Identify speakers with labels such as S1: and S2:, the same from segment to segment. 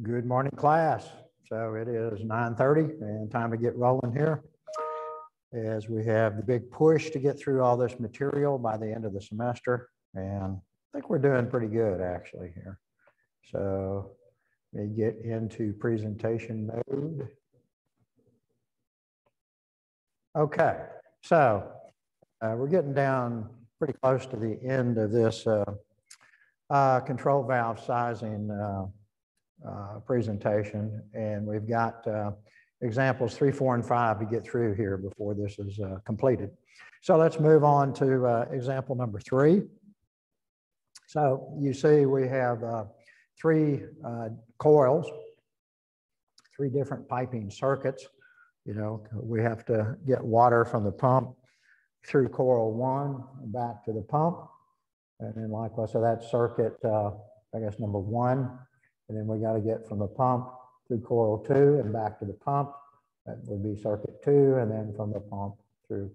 S1: Good morning, class. So it is 9:30 and time to get rolling here. As we have the big push to get through all this material by the end of the semester. And I think we're doing pretty good actually here. So we get into presentation mode. Okay, so uh, we're getting down pretty close to the end of this uh, uh, control valve sizing uh, presentation. And we've got uh, examples three, four, and five to get through here before this is uh, completed. So let's move on to uh, example number three. So you see we have uh, three coils, three different piping circuits. You know, we have to get water from the pump through coil one back to the pump. And then likewise, so that circuit, I guess, number one. And then we got to get from the pump through coil two and back to the pump. That would be circuit two, and then from the pump through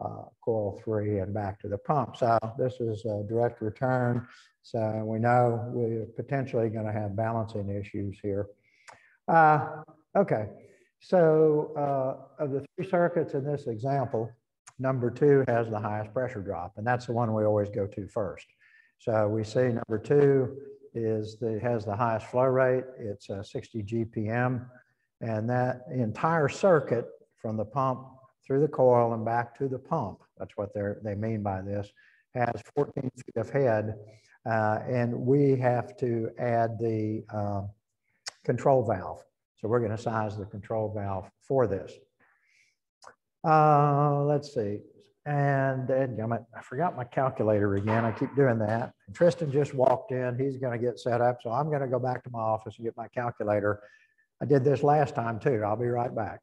S1: uh, coil three and back to the pump. So this is a direct return. So we know we're potentially going to have balancing issues here. Uh, okay, so uh, of the three circuits in this example, number two has the highest pressure drop, and that's the one we always go to first. So we see number two is the, has the highest flow rate. It's uh, 60 GPM. And that entire circuit from the pump through the coil and back to the pump, that's what they they mean by this, has 14 feet of head. Uh, and we have to add the uh, control valve. So we're going to size the control valve for this. Uh, let's see. And then I forgot my calculator again. I keep doing that. And Tristan just walked in. He's going to get set up. So I'm going to go back to my office and get my calculator. I did this last time too. I'll be right back.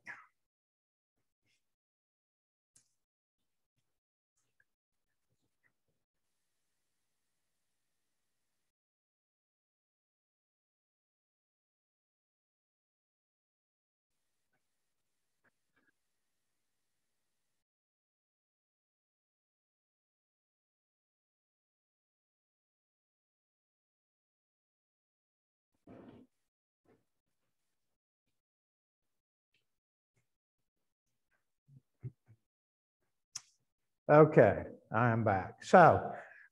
S1: Okay, I am back. So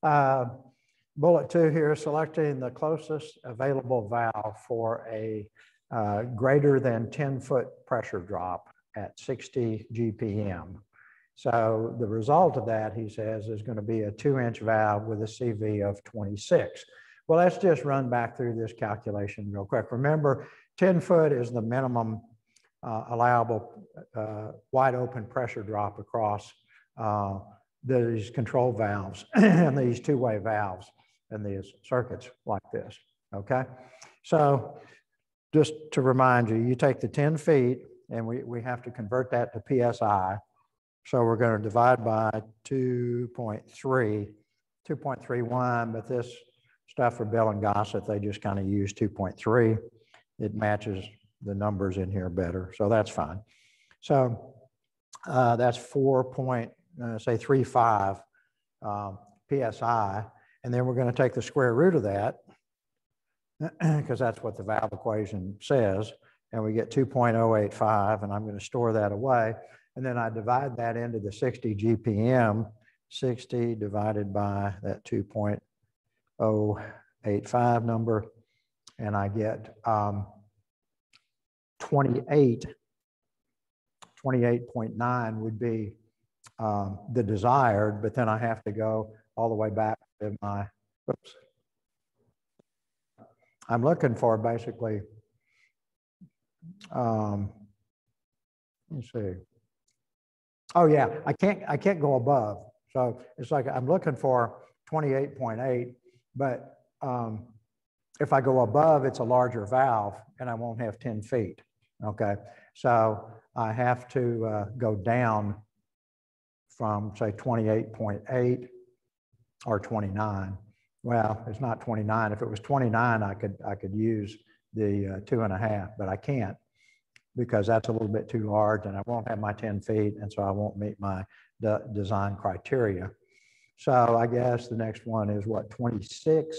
S1: uh, bullet two here, selecting the closest available valve for a uh, greater than 10 foot pressure drop at 60 GPM. So the result of that, he says, is going to be a two inch valve with a CV of 26. Well, let's just run back through this calculation real quick. Remember, 10 foot is the minimum uh, allowable uh, wide open pressure drop across uh, these control valves and these two-way valves and these circuits like this, okay? So just to remind you, you take the 10 feet and we, we have to convert that to PSI. So we're going to divide by 2.3, 2.31, but this stuff for Bell and Gossett, they just kind of use 2.3. It matches the numbers in here better, so that's fine. So uh, that's 4 uh, say 3.5 um, PSI, and then we're going to take the square root of that because that's what the valve equation says, and we get 2.085, and I'm going to store that away. And then I divide that into the 60 GPM, 60 divided by that 2.085 number, and I get um, 28, 28.9 would be um, the desired, but then I have to go all the way back to my, oops. I'm looking for basically, um, let me see. Oh yeah, I can't, I can't go above. So it's like I'm looking for 28.8, but um, if I go above, it's a larger valve and I won't have 10 feet. Okay, so I have to uh, go down from say 28.8 or 29. Well, it's not 29. If it was 29, I could, I could use the uh, two and a half, but I can't because that's a little bit too large and I won't have my 10 feet and so I won't meet my de design criteria. So I guess the next one is what, 26?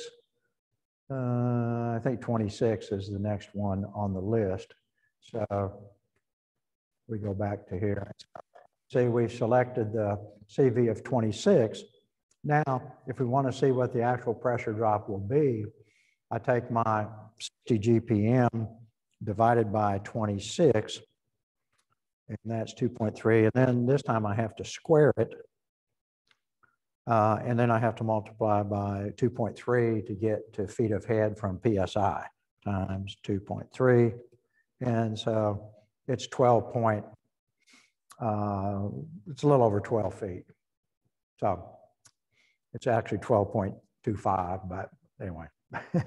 S1: Uh, I think 26 is the next one on the list. So we go back to here. See, we've selected the CV of 26. Now, if we want to see what the actual pressure drop will be, I take my 60 GPM divided by 26, and that's 2.3. And then this time I have to square it. Uh, and then I have to multiply by 2.3 to get to feet of head from PSI times 2.3. And so it's 12 point, uh, it's a little over 12 feet. So it's actually 12.25, but anyway.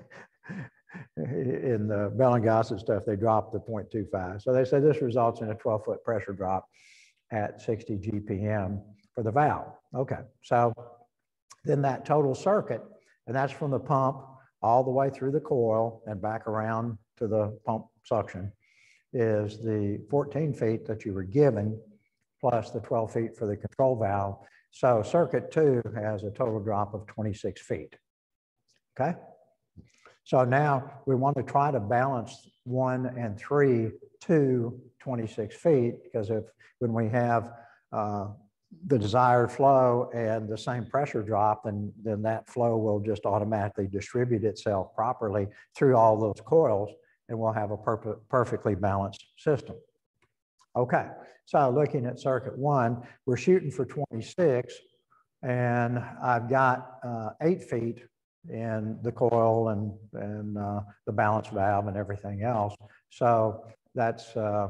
S1: in the Bell and Gossett stuff, they dropped the 0.25. So they said this results in a 12 foot pressure drop at 60 GPM for the valve. Okay, so then that total circuit, and that's from the pump all the way through the coil and back around to the pump suction, is the 14 feet that you were given plus the 12 feet for the control valve. So circuit two has a total drop of 26 feet. Okay? So now we want to try to balance one and three to 26 feet because if when we have uh, the desired flow and the same pressure drop, then, then that flow will just automatically distribute itself properly through all those coils and we'll have a per perfectly balanced system. Okay, so looking at circuit one, we're shooting for 26 and I've got uh, eight feet in the coil and, and uh, the balance valve and everything else. So that's, uh,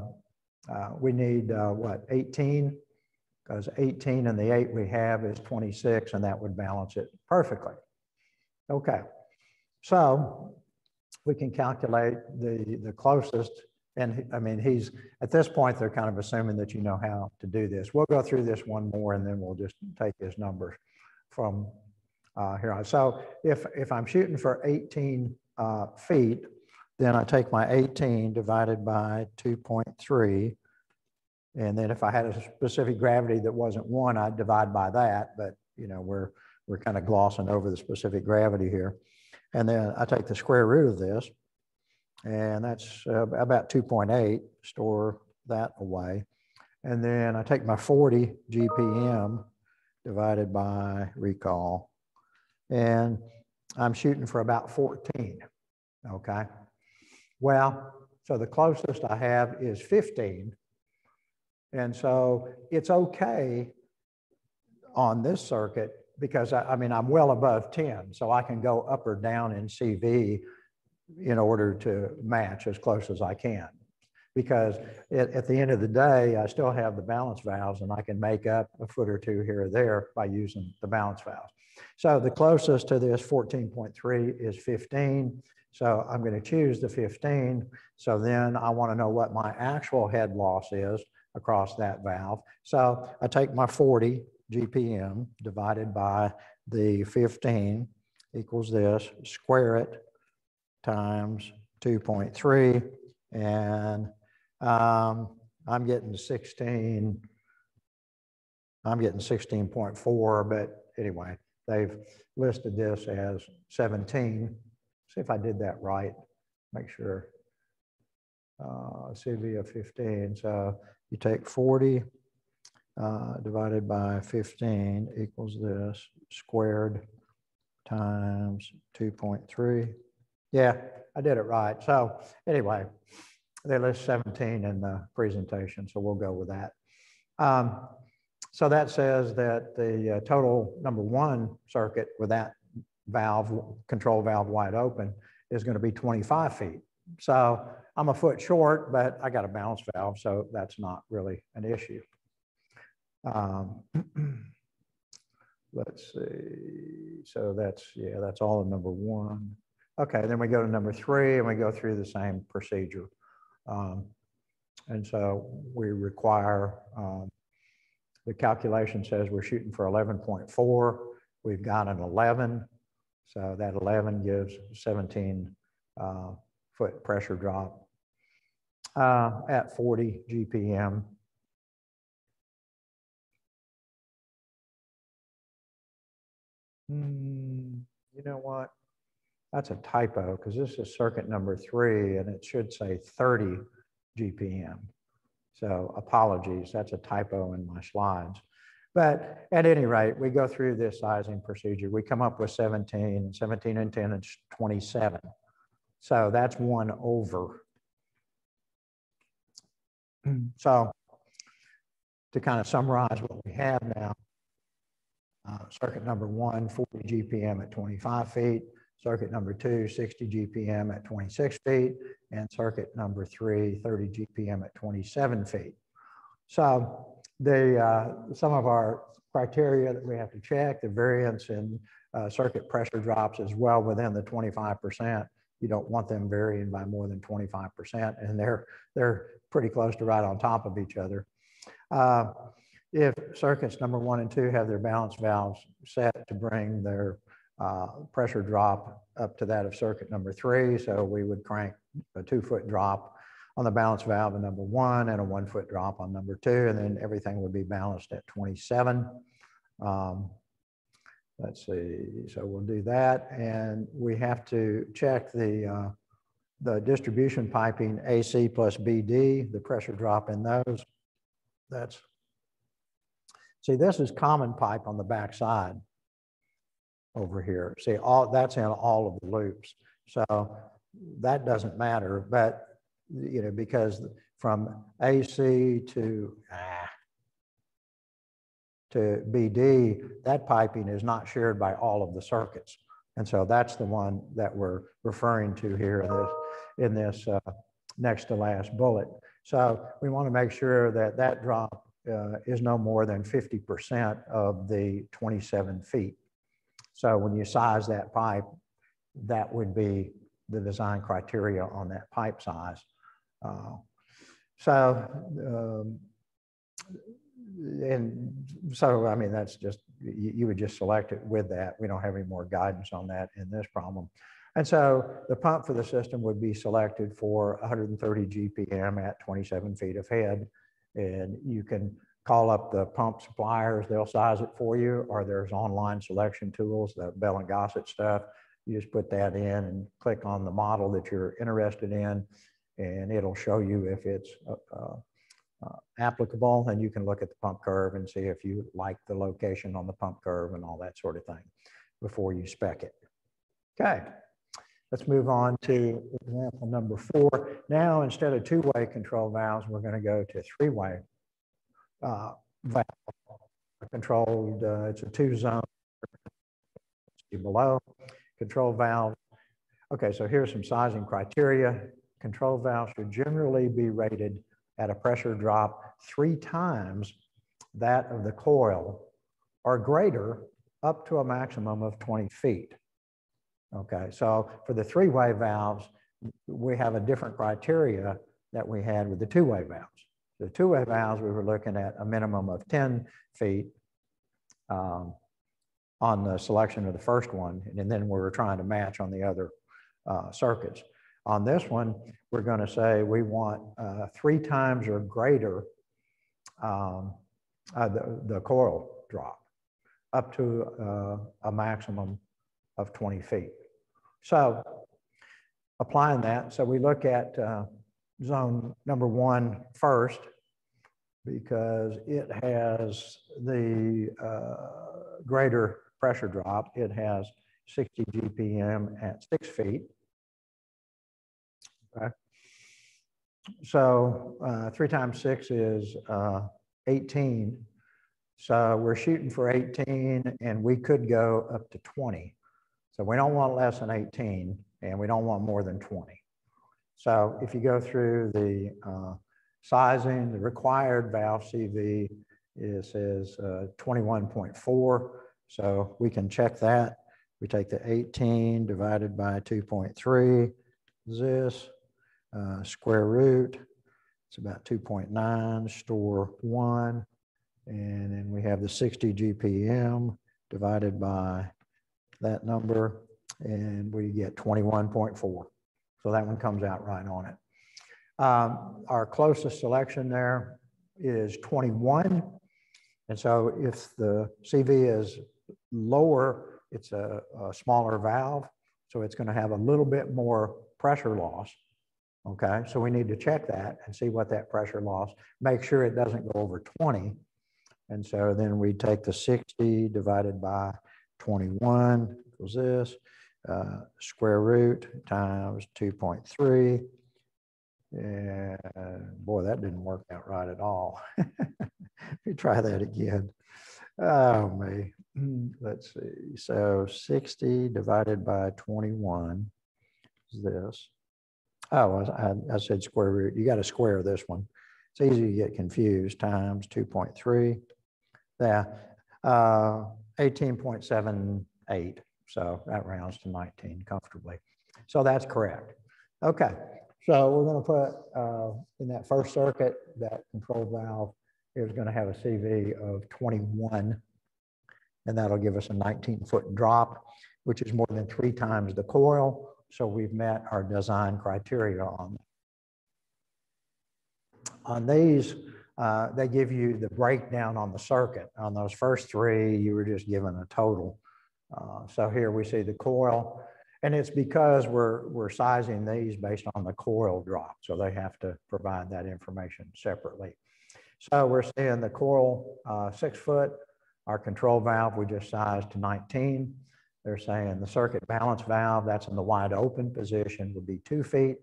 S1: uh, we need uh, what, 18? Because 18 and the eight we have is 26 and that would balance it perfectly. Okay, so we can calculate the, the closest and I mean, he's at this point, they're kind of assuming that you know how to do this. We'll go through this one more and then we'll just take his numbers from uh, here on. So if, if I'm shooting for 18 uh, feet, then I take my 18 divided by 2.3. And then if I had a specific gravity that wasn't one, I'd divide by that. But you know, we're, we're kind of glossing over the specific gravity here. And then I take the square root of this, and that's uh, about 2.8, store that away. And then I take my 40 GPM divided by recall, and I'm shooting for about 14, okay? Well, so the closest I have is 15. And so it's okay on this circuit because I, I, mean, I'm well above 10, so I can go up or down in CV in order to match as close as I can. Because at, at the end of the day, I still have the balance valves and I can make up a foot or two here or there by using the balance valves. So the closest to this 14.3 is 15. So I'm going to choose the 15. So then I want to know what my actual head loss is across that valve. So I take my 40 GPM divided by the 15 equals this, square it times 2.3. And um, I'm getting 16, I'm getting 16.4, but anyway, they've listed this as 17. See if I did that right, make sure. Uh, CV of 15, so you take 40 uh, divided by 15 equals this squared times 2.3. Yeah, I did it right. So anyway, they list 17 in the presentation, so we'll go with that. Um, so that says that the uh, total number one circuit with that valve, control valve wide open is going to be 25 feet. So I'm a foot short, but I got a balance valve, so that's not really an issue. Um, let's see. So that's, yeah, that's all in number one. Okay, then we go to number three and we go through the same procedure. Um, and so we require, um, the calculation says we're shooting for 11.4. We've got an 11. So that 11 gives 17 uh, foot pressure drop uh, at 40 GPM. Hmm, you know what? That's a typo because this is circuit number three and it should say 30 GPM. So apologies, that's a typo in my slides. But at any rate, we go through this sizing procedure. We come up with 17, 17 and 10 is 27. So that's one over. So to kind of summarize what we have now, uh, circuit number one, 40 GPM at 25 feet, circuit number two, 60 GPM at 26 feet, and circuit number three, 30 GPM at 27 feet. So the, uh, some of our criteria that we have to check, the variance in uh, circuit pressure drops is well within the 25%. You don't want them varying by more than 25%, and they're, they're pretty close to right on top of each other. Uh, if circuits number one and two have their balance valves set to bring their uh, pressure drop up to that of circuit number three, so we would crank a two foot drop on the balance valve in number one and a one foot drop on number two, and then everything would be balanced at 27. Um, let's see, so we'll do that. And we have to check the, uh, the distribution piping AC plus BD, the pressure drop in those. That's, see, this is common pipe on the back side over here. See, all that's in all of the loops. So that doesn't matter, but you know, because from AC to ah, to BD, that piping is not shared by all of the circuits. And so that's the one that we're referring to here in this, in this uh, next to last bullet. So we want to make sure that that drop uh, is no more than 50% of the 27 feet. So when you size that pipe, that would be the design criteria on that pipe size. Uh, so, um, and so, I mean, that's just, you, you, would just select it with that. We don't have any more guidance on that in this problem. And so the pump for the system would be selected for 130 GPM at 27 feet of head. And you can call up the pump suppliers, they'll size it for you, or there's online selection tools, the Bell and Gossett stuff. You just put that in and click on the model that you're interested in, and it'll show you if it's uh, uh, uh, applicable. And you can look at the pump curve and see if you like the location on the pump curve and all that sort of thing before you spec it. Okay, let's move on to example number four. Now, instead of two-way control valves, we're going to go to three-way uh, valve controlled. Uh, it's a two zone below control valve. Okay, so here's some sizing criteria. Control valves should generally be rated at a pressure drop three times that of the coil or greater up to a maximum of 20 feet. Okay, so for the three-way valves, we have a different criteria that we had with the two-way valves. The two-way valves, we were looking at a minimum of 10 feet um, on the selection of the first one, and then we were trying to match on the other uh, circuits. On this one, we're going to say we want uh, three times or greater um, uh, the, the coil drop up to uh, a maximum of 20 feet. So applying that, so we look at uh, zone number one first because it has the uh, greater pressure drop. It has 60 GPM at six feet. Okay. So uh, three times six is uh, 18. So we're shooting for 18 and we could go up to 20. So we don't want less than 18 and we don't want more than 20. So if you go through the uh, sizing, the required valve CV is, is uh, 21.4. So we can check that. We take the 18 divided by 2.3, this, uh, square root, it's about 2.9, store one, and then we have the 60 GPM divided by that number, and we get 21.4. So that one comes out right on it. Um, our closest selection there is 21. And so if the CV is lower, it's a, a smaller valve. So it's going to have a little bit more pressure loss. Okay, so we need to check that and see what that pressure loss, make sure it doesn't go over 20. And so then we take the 60 divided by 21 equals this, uh, square root times 2.3. And boy, that didn't work out right at all. Let me try that again. Oh, me. Let's see. So 60 divided by 21 is this. Oh, I, I said square root. You got to square this one. It's easy to get confused. Times 2.3. Yeah, uh, 18.78. So that rounds to 19 comfortably. So that's correct. Okay, so we're going to put uh, in that first circuit, that control valve is going to have a CV of 21, and that'll give us a 19 foot drop, which is more than three times the coil. So we've met our design criteria on On these, uh, they give you the breakdown on the circuit. On those first three, you were just given a total. Uh, so here we see the coil, and it's because we're, we're sizing these based on the coil drop. So they have to provide that information separately. So we're seeing the coil uh, six foot, our control valve we just sized to 19. They're saying the circuit balance valve, that's in the wide open position, would be two feet,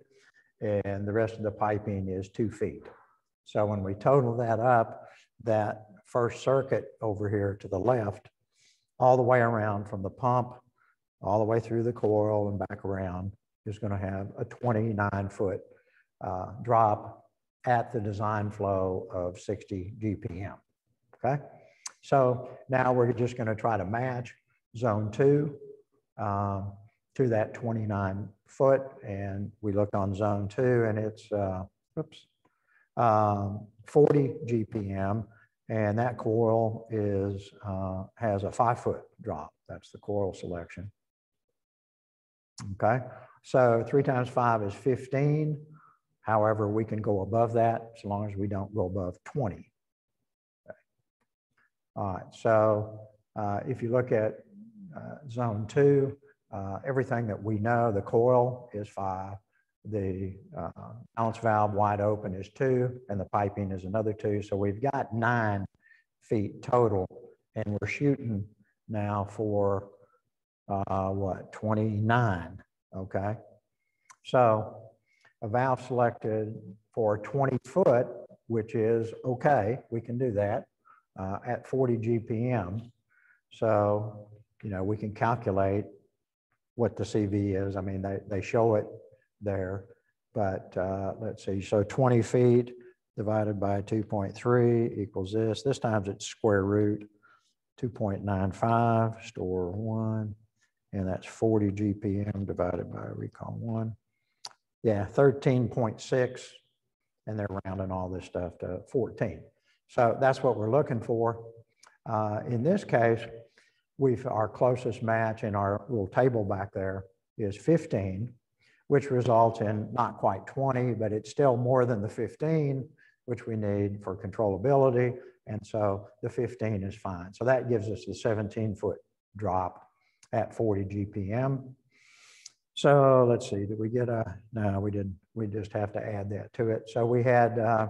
S1: and the rest of the piping is two feet. So when we total that up, that first circuit over here to the left, all the way around from the pump, all the way through the coil and back around, is going to have a 29 foot uh, drop at the design flow of 60 GPM. Okay, so now we're just going to try to match zone two um, to that 29 foot. And we look on zone two and it's, uh, oops, um, 40 GPM. And that coil is, uh, has a five foot drop. That's the coil selection. Okay, so three times five is 15. However, we can go above that as long as we don't go above 20. Okay. All right, so uh, if you look at uh, zone two, uh, everything that we know, the coil is five, the uh, balance valve wide open is two, and the piping is another two. So we've got nine feet total, and we're shooting now for uh, what, 29, okay? So a valve selected for 20 foot, which is okay, we can do that uh, at 40 GPM. So you know, we can calculate what the CV is. I mean, they, they show it there, but uh, let's see. So 20 feet divided by 2.3 equals this. This times it's square root 2.95, store one, and that's 40 GPM divided by recall one. Yeah, 13.6, and they're rounding all this stuff to 14. So that's what we're looking for. Uh, in this case, we've, our closest match in our little table back there is 15, which results in not quite 20, but it's still more than the 15, which we need for controllability. And so the 15 is fine. So that gives us the 17 foot drop at 40 GPM. So let's see, did we get a, no, we didn't, we just have to add that to it. So we had, uh,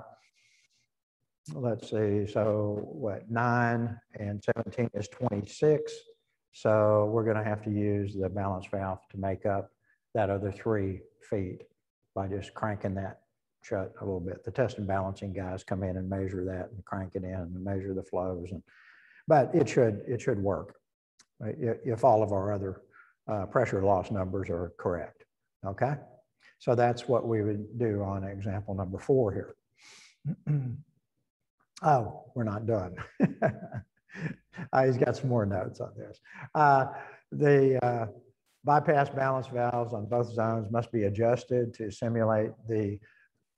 S1: let's see, so what, nine and 17 is 26. So we're going to have to use the balance valve to make up that other three feet by just cranking that shut a little bit. The test and balancing guys come in and measure that and crank it in and measure the flows. And, but it should, it should work if all of our other uh, pressure loss numbers are correct. Okay. So that's what we would do on example number four here. Oh, we're not done. uh, he's got some more notes on this. Uh, the uh, bypass balance valves on both zones must be adjusted to simulate the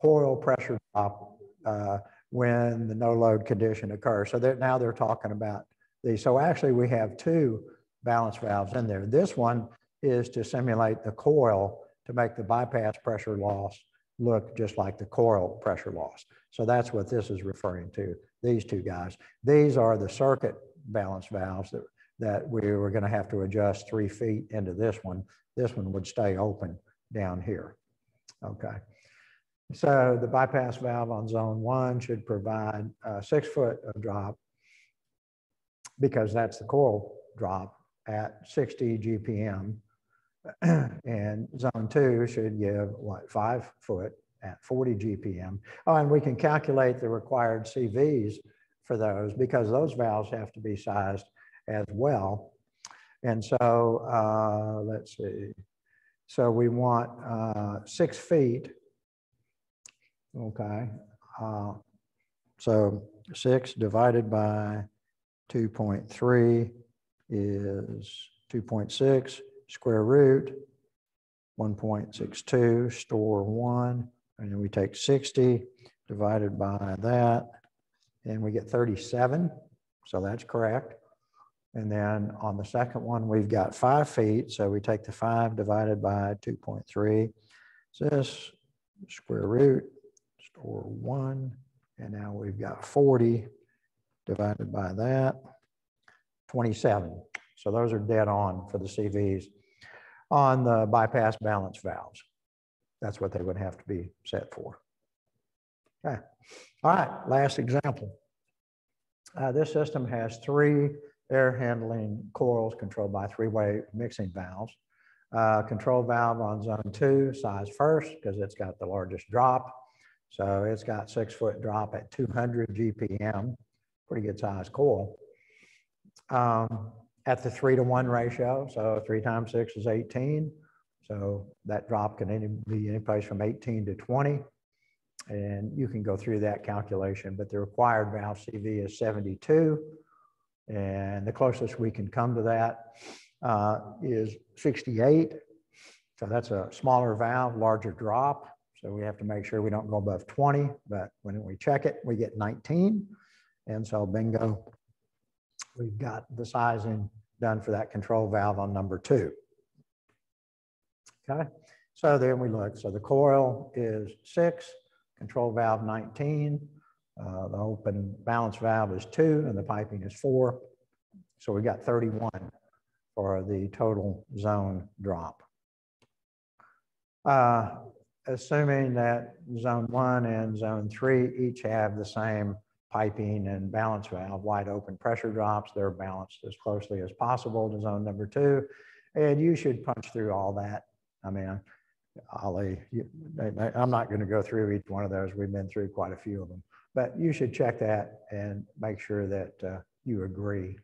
S1: coil pressure drop uh, when the no load condition occurs. So they're, now they're talking about these. So actually we have two balance valves in there. This one is to simulate the coil to make the bypass pressure loss look just like the coil pressure loss. So that's what this is referring to, these two guys. These are the circuit balance valves that that we were going to have to adjust three feet into this one. This one would stay open down here. Okay. So the bypass valve on zone one should provide six foot of drop because that's the coil drop at 60 GPM. and zone two should give what, five foot at 40 GPM. Oh, and we can calculate the required CVs for those because those valves have to be sized as well. And so uh, let's see. So we want uh, six feet. Okay. Uh, so six divided by 2.3 is 2.6 square root 1.62 store one and then we take 60 divided by that and we get 37 so that's correct and then on the second one we've got five feet so we take the five divided by 2.3 so this square root store one and now we've got 40 divided by that 27 so those are dead on for the CVs. On the bypass balance valves, that's what they would have to be set for. Okay. All right, last example. Uh, this system has three air handling coils controlled by three-way mixing valves. Uh, control valve on zone two, size first, because it's got the largest drop. So it's got six foot drop at 200 GPM, pretty good size coil. Um, at the three to one ratio. So three times six is 18. So that drop can any, be any place from 18 to 20. And you can go through that calculation, but the required valve CV is 72. And the closest we can come to that uh, is 68. So that's a smaller valve, larger drop. So we have to make sure we don't go above 20, but when we check it, we get 19. And so bingo, we've got the sizing done for that control valve on number two. Okay, so then we look. So the coil is six, control valve 19, uh, the open balance valve is two, and the piping is four. So we've got 31 for the total zone drop. Uh, assuming that zone one and zone three each have the same piping and balance valve, wide open pressure drops. They're balanced as closely as possible to zone number two. And you should punch through all that. I mean, Ollie, you, I'm not going to go through each one of those. We've been through quite a few of them. But you should check that and make sure that uh, you agree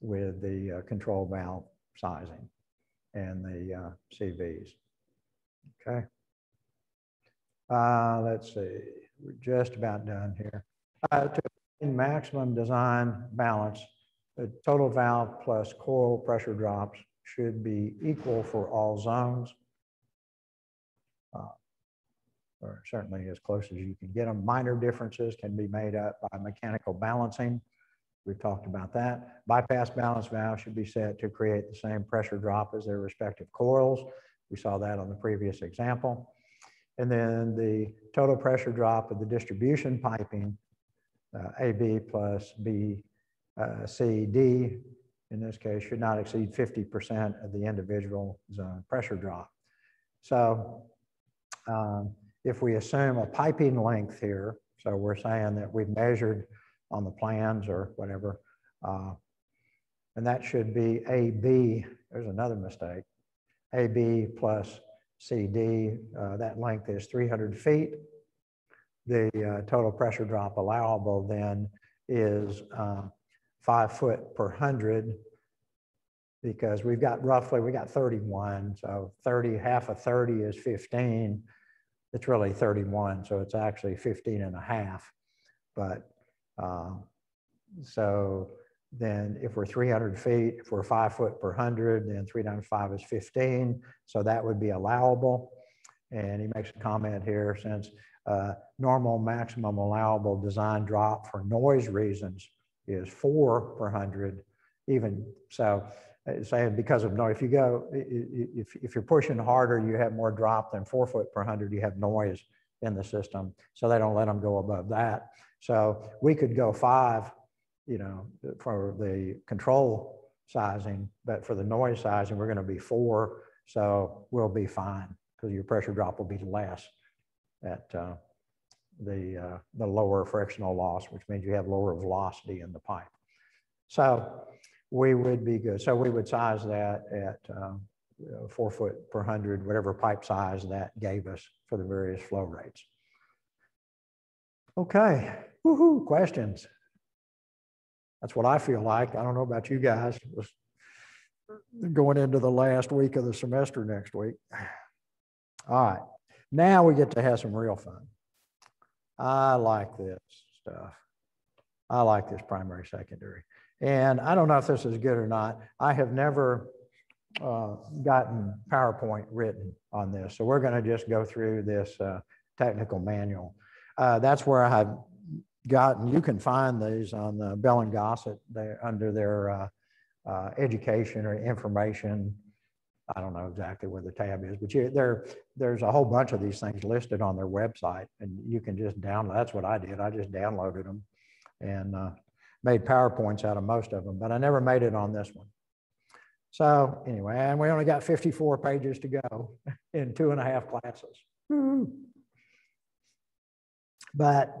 S1: with the uh, control valve sizing and the uh, CVs. Okay. Uh, let's see, we're just about done here. Uh, to maximum design balance, the total valve plus coil pressure drops should be equal for all zones. Uh, or certainly as close as you can get them. Minor differences can be made up by mechanical balancing. We've talked about that. Bypass balance valve should be set to create the same pressure drop as their respective coils. We saw that on the previous example. And then the total pressure drop of the distribution piping uh, AB plus B, uh, C, D, in this case, should not exceed 50% of the individual zone pressure drop. So um, if we assume a piping length here, so we're saying that we've measured on the plans or whatever, uh, and that should be AB, there's another mistake, AB plus CD, uh, that length is 300 feet the uh, total pressure drop allowable then is uh, five foot per hundred because we've got roughly, we got 31. So 30, half of 30 is 15. It's really 31. So it's actually 15 and a half. But uh, so then if we're 300 feet, if we're five foot per hundred, then three times five is 15. So that would be allowable. And he makes a comment here since uh, normal maximum allowable design drop for noise reasons is four per hundred. Even so, saying because of noise, if you go, if, if you're pushing harder, you have more drop than four foot per hundred, you have noise in the system. So they don't let them go above that. So we could go five, you know, for the control sizing, but for the noise sizing, we're going to be four. So we'll be fine because your pressure drop will be less at uh, the, uh, the lower frictional loss, which means you have lower velocity in the pipe. So we would be good. So we would size that at um, four foot per hundred, whatever pipe size that gave us for the various flow rates. Okay, woohoo, questions? That's what I feel like. I don't know about you guys. Going into the last week of the semester next week. All right, now we get to have some real fun. I like this stuff. I like this primary, secondary. And I don't know if this is good or not. I have never uh, gotten PowerPoint written on this. So we're going to just go through this uh, technical manual. Uh, that's where I have gotten, you can find these on the Bell and Gossett under their uh, uh, education or information. I don't know exactly where the tab is, but you, there, there's a whole bunch of these things listed on their website and you can just download. That's what I did. I just downloaded them and uh, made PowerPoints out of most of them, but I never made it on this one. So anyway, and we only got 54 pages to go in two and a half classes. But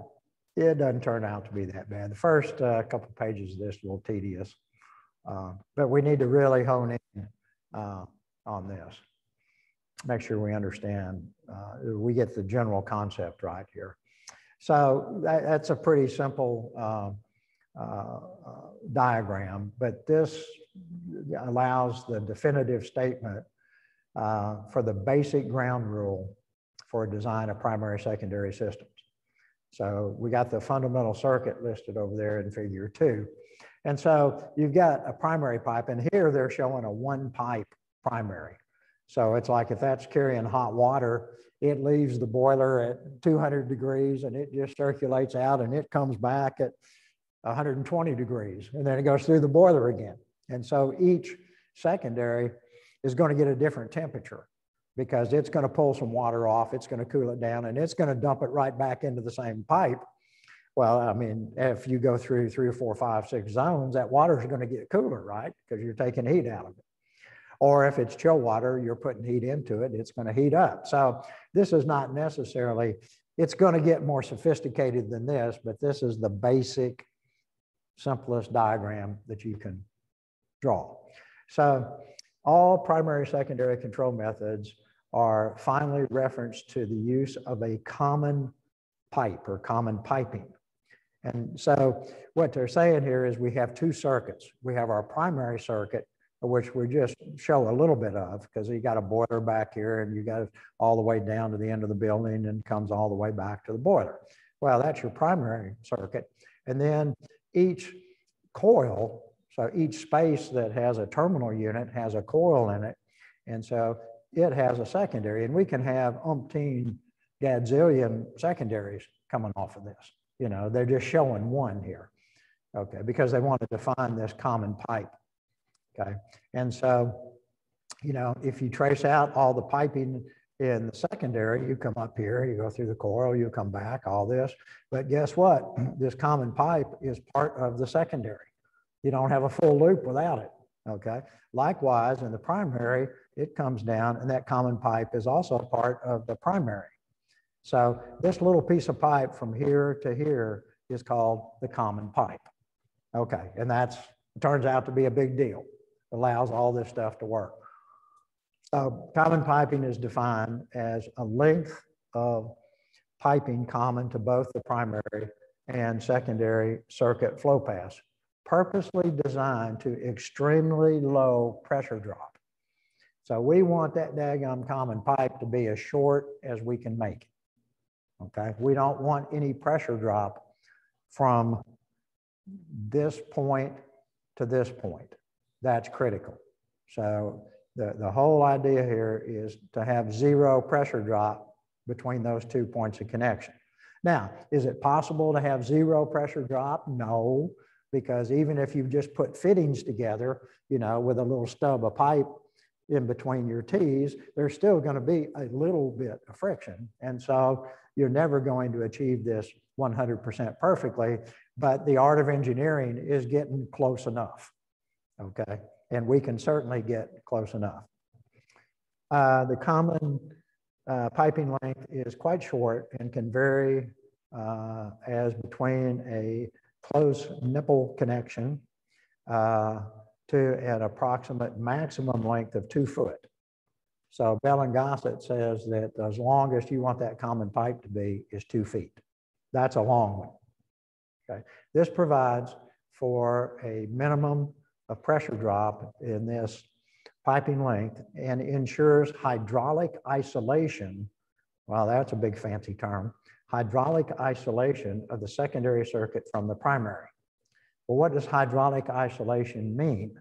S1: it doesn't turn out to be that bad. The first uh, couple pages of this a little tedious, uh, but we need to really hone in uh, on this. Make sure we understand, uh, we get the general concept right here. So that, that's a pretty simple uh, diagram, but this allows the definitive statement uh, for the basic ground rule for design of primary secondary systems. So we got the fundamental circuit listed over there in figure two. And so you've got a primary pipe and here they're showing a one pipe primary. So it's like if that's carrying hot water, it leaves the boiler at 200 degrees and it just circulates out and it comes back at 120 degrees and then it goes through the boiler again. And so each secondary is going to get a different temperature because it's going to pull some water off, it's going to cool it down, and it's going to dump it right back into the same pipe. Well, I mean, if you go through three or four, five, six zones, that water is going to get cooler, right? Because you're taking heat out of it. Or if it's chill water, you're putting heat into it, it's going to heat up. So this is not necessarily, it's going to get more sophisticated than this, but this is the basic, simplest diagram that you can draw. So all primary secondary control methods are finally referenced to the use of a common pipe or common piping. And so what they're saying here is we have two circuits. We have our primary circuit, which we just show a little bit of because you got a boiler back here and you got it all the way down to the end of the building and comes all the way back to the boiler. Well, that's your primary circuit. And then each coil so each space that has a terminal unit has a coil in it. And so it has a secondary and we can have umpteen gazillion secondaries coming off of this. You know, they're just showing one here. Okay, because they want to define this common pipe. Okay, and so, you know, if you trace out all the piping in the secondary, you come up here, you go through the coil, you come back, all this. But guess what? This common pipe is part of the secondary. You don't have a full loop without it, okay? Likewise, in the primary, it comes down and that common pipe is also part of the primary. So this little piece of pipe from here to here is called the common pipe. Okay, and that's turns out to be a big deal. Allows all this stuff to work. So common piping is defined as a length of piping common to both the primary and secondary circuit flow paths purposely designed to extremely low pressure drop. So we want that daggum common pipe to be as short as we can make it. Okay, we don't want any pressure drop from this point to this point. That's critical. So the, the whole idea here is to have zero pressure drop between those two points of connection. Now, is it possible to have zero pressure drop? No, because even if you just put fittings together, you know, with a little stub of pipe in between your T's, there's still going to be a little bit of friction. And so you're never going to achieve this 100% perfectly, but the art of engineering is getting close enough. Okay. And we can certainly get close enough. Uh, the common uh, piping length is quite short and can vary uh, as between a close nipple connection uh, to an approximate maximum length of two foot. So Bell and Gossett says that as longest you want that common pipe to be is two feet. That's a long one. Okay. This provides for a minimum of pressure drop in this piping length and ensures hydraulic isolation. Well, that's a big fancy term. Hydraulic isolation of the secondary circuit from the primary. Well, what does hydraulic isolation mean?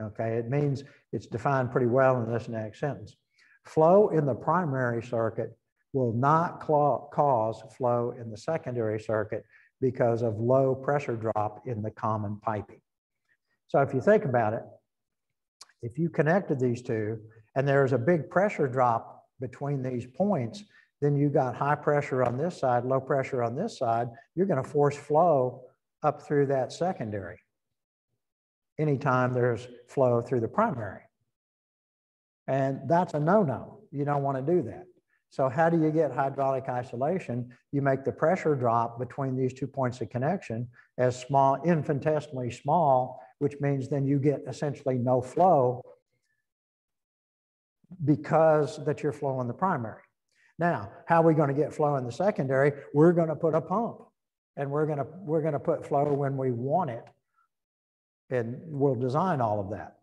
S1: Okay, it means it's defined pretty well in this next sentence. Flow in the primary circuit will not cause flow in the secondary circuit because of low pressure drop in the common piping. So if you think about it, if you connected these two and there's a big pressure drop between these points, then you got high pressure on this side, low pressure on this side, you're going to force flow up through that secondary anytime there's flow through the primary. And that's a no-no. You don't want to do that. So how do you get hydraulic isolation? You make the pressure drop between these two points of connection as small, infinitesimally small, which means then you get essentially no flow because that you're flowing the primary. Now, how are we going to get flow in the secondary? We're going to put a pump and we're going to, we're going to put flow when we want it and we'll design all of that.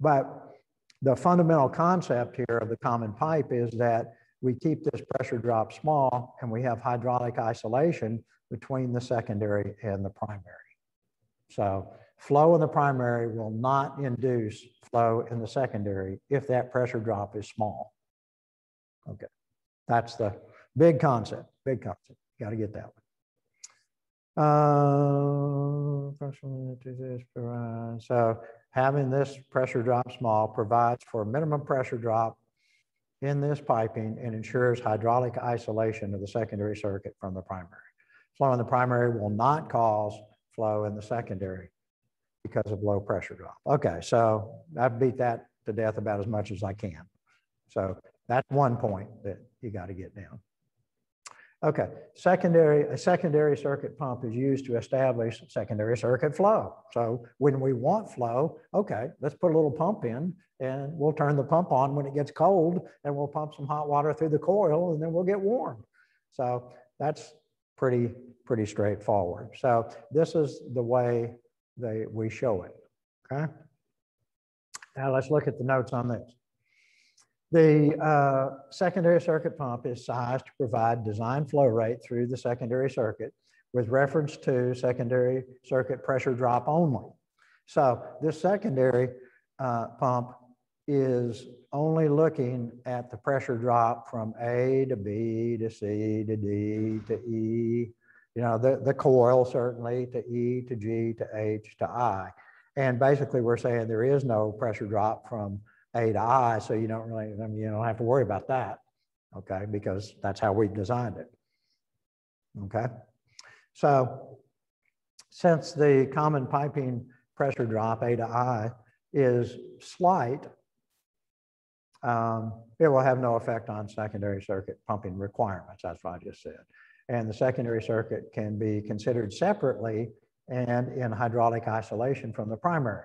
S1: But the fundamental concept here of the common pipe is that we keep this pressure drop small and we have hydraulic isolation between the secondary and the primary. So flow in the primary will not induce flow in the secondary if that pressure drop is small. Okay, that's the big concept, big concept. Got to get that one. Uh, so having this pressure drop small provides for a minimum pressure drop in this piping and ensures hydraulic isolation of the secondary circuit from the primary. Flow in the primary will not cause flow in the secondary because of low pressure drop. Okay, so I've beat that to death about as much as I can. So that's one point that you got to get down. Okay, secondary, a secondary circuit pump is used to establish secondary circuit flow. So when we want flow, okay, let's put a little pump in and we'll turn the pump on when it gets cold and we'll pump some hot water through the coil and then we'll get warm. So that's pretty, pretty straightforward. So this is the way they, we show it, okay? Now let's look at the notes on this. The uh, secondary circuit pump is sized to provide design flow rate through the secondary circuit with reference to secondary circuit pressure drop only. So this secondary uh, pump is only looking at the pressure drop from A to B to C to D to E, you know, the, the coil certainly to E to G to H to I. And basically we're saying there is no pressure drop from a to I, so you don't really, I mean, you don't have to worry about that, okay, because that's how we designed it. Okay, so since the common piping pressure drop A to I is slight, um, it will have no effect on secondary circuit pumping requirements. That's what I just said. And the secondary circuit can be considered separately and in hydraulic isolation from the primary.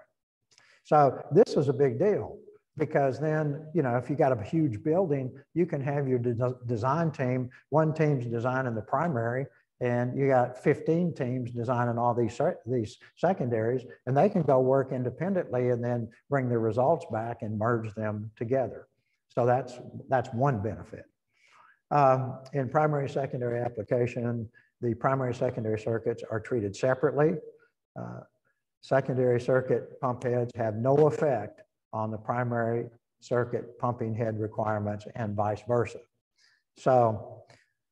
S1: So this is a big deal because then, you know, if you got a huge building, you can have your de design team, one team's designing the primary, and you got 15 teams designing all these, these secondaries, and they can go work independently and then bring the results back and merge them together. So that's, that's one benefit. Um, in primary secondary application, the primary secondary circuits are treated separately. Uh, secondary circuit pump heads have no effect on the primary circuit pumping head requirements and vice versa. So,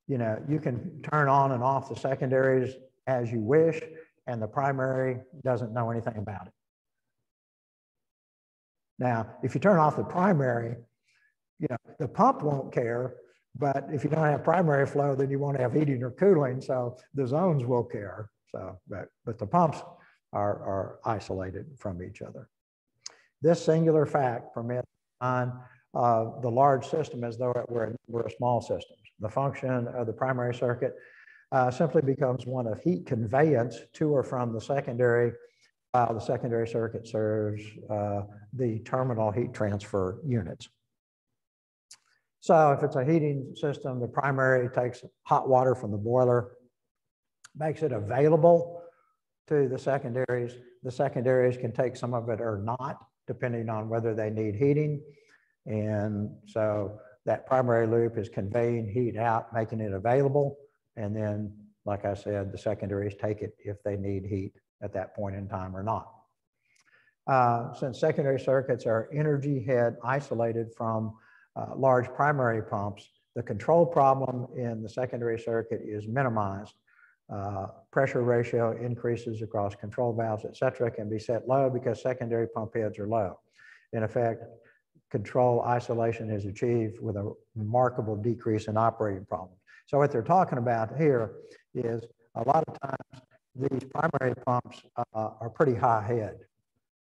S1: you know, you can turn on and off the secondaries as you wish, and the primary doesn't know anything about it. Now, if you turn off the primary, you know, the pump won't care, but if you don't have primary flow, then you won't have heating or cooling, so the zones will care. So, but, but the pumps are, are isolated from each other. This singular fact permits on uh, the large system as though it were, were a small system. The function of the primary circuit uh, simply becomes one of heat conveyance to or from the secondary while the secondary circuit serves uh, the terminal heat transfer units. So if it's a heating system, the primary takes hot water from the boiler, makes it available to the secondaries. The secondaries can take some of it or not, depending on whether they need heating. And so that primary loop is conveying heat out, making it available. And then, like I said, the secondaries take it if they need heat at that point in time or not. Uh, since secondary circuits are energy head isolated from uh, large primary pumps, the control problem in the secondary circuit is minimized. Uh, pressure ratio increases across control valves, et cetera, can be set low because secondary pump heads are low. In effect, control isolation is achieved with a remarkable decrease in operating problems. So what they're talking about here is a lot of times these primary pumps uh, are pretty high head.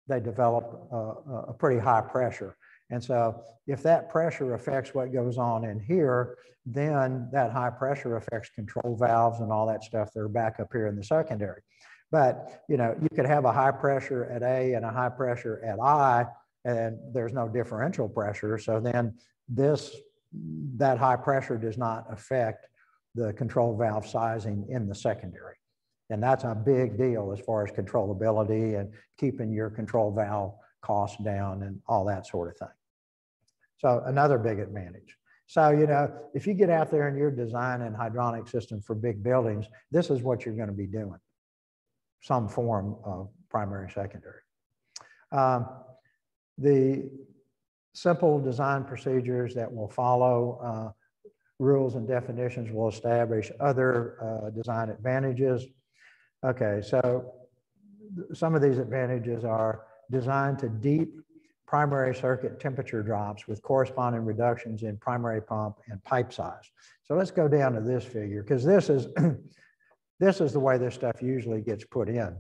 S1: They develop uh, a pretty high pressure. And so if that pressure affects what goes on in here, then that high pressure affects control valves and all that stuff that are back up here in the secondary. But, you know, you could have a high pressure at A and a high pressure at I, and there's no differential pressure. So then this, that high pressure does not affect the control valve sizing in the secondary. And that's a big deal as far as controllability and keeping your control valve costs down and all that sort of thing. So another big advantage. So, you know, if you get out there and you're designing hydronic systems for big buildings, this is what you're going to be doing, some form of primary, secondary. Um, the simple design procedures that will follow uh, rules and definitions will establish other uh, design advantages. Okay, so some of these advantages are designed to deep primary circuit temperature drops with corresponding reductions in primary pump and pipe size. So let's go down to this figure because this is this is the way this stuff usually gets put in.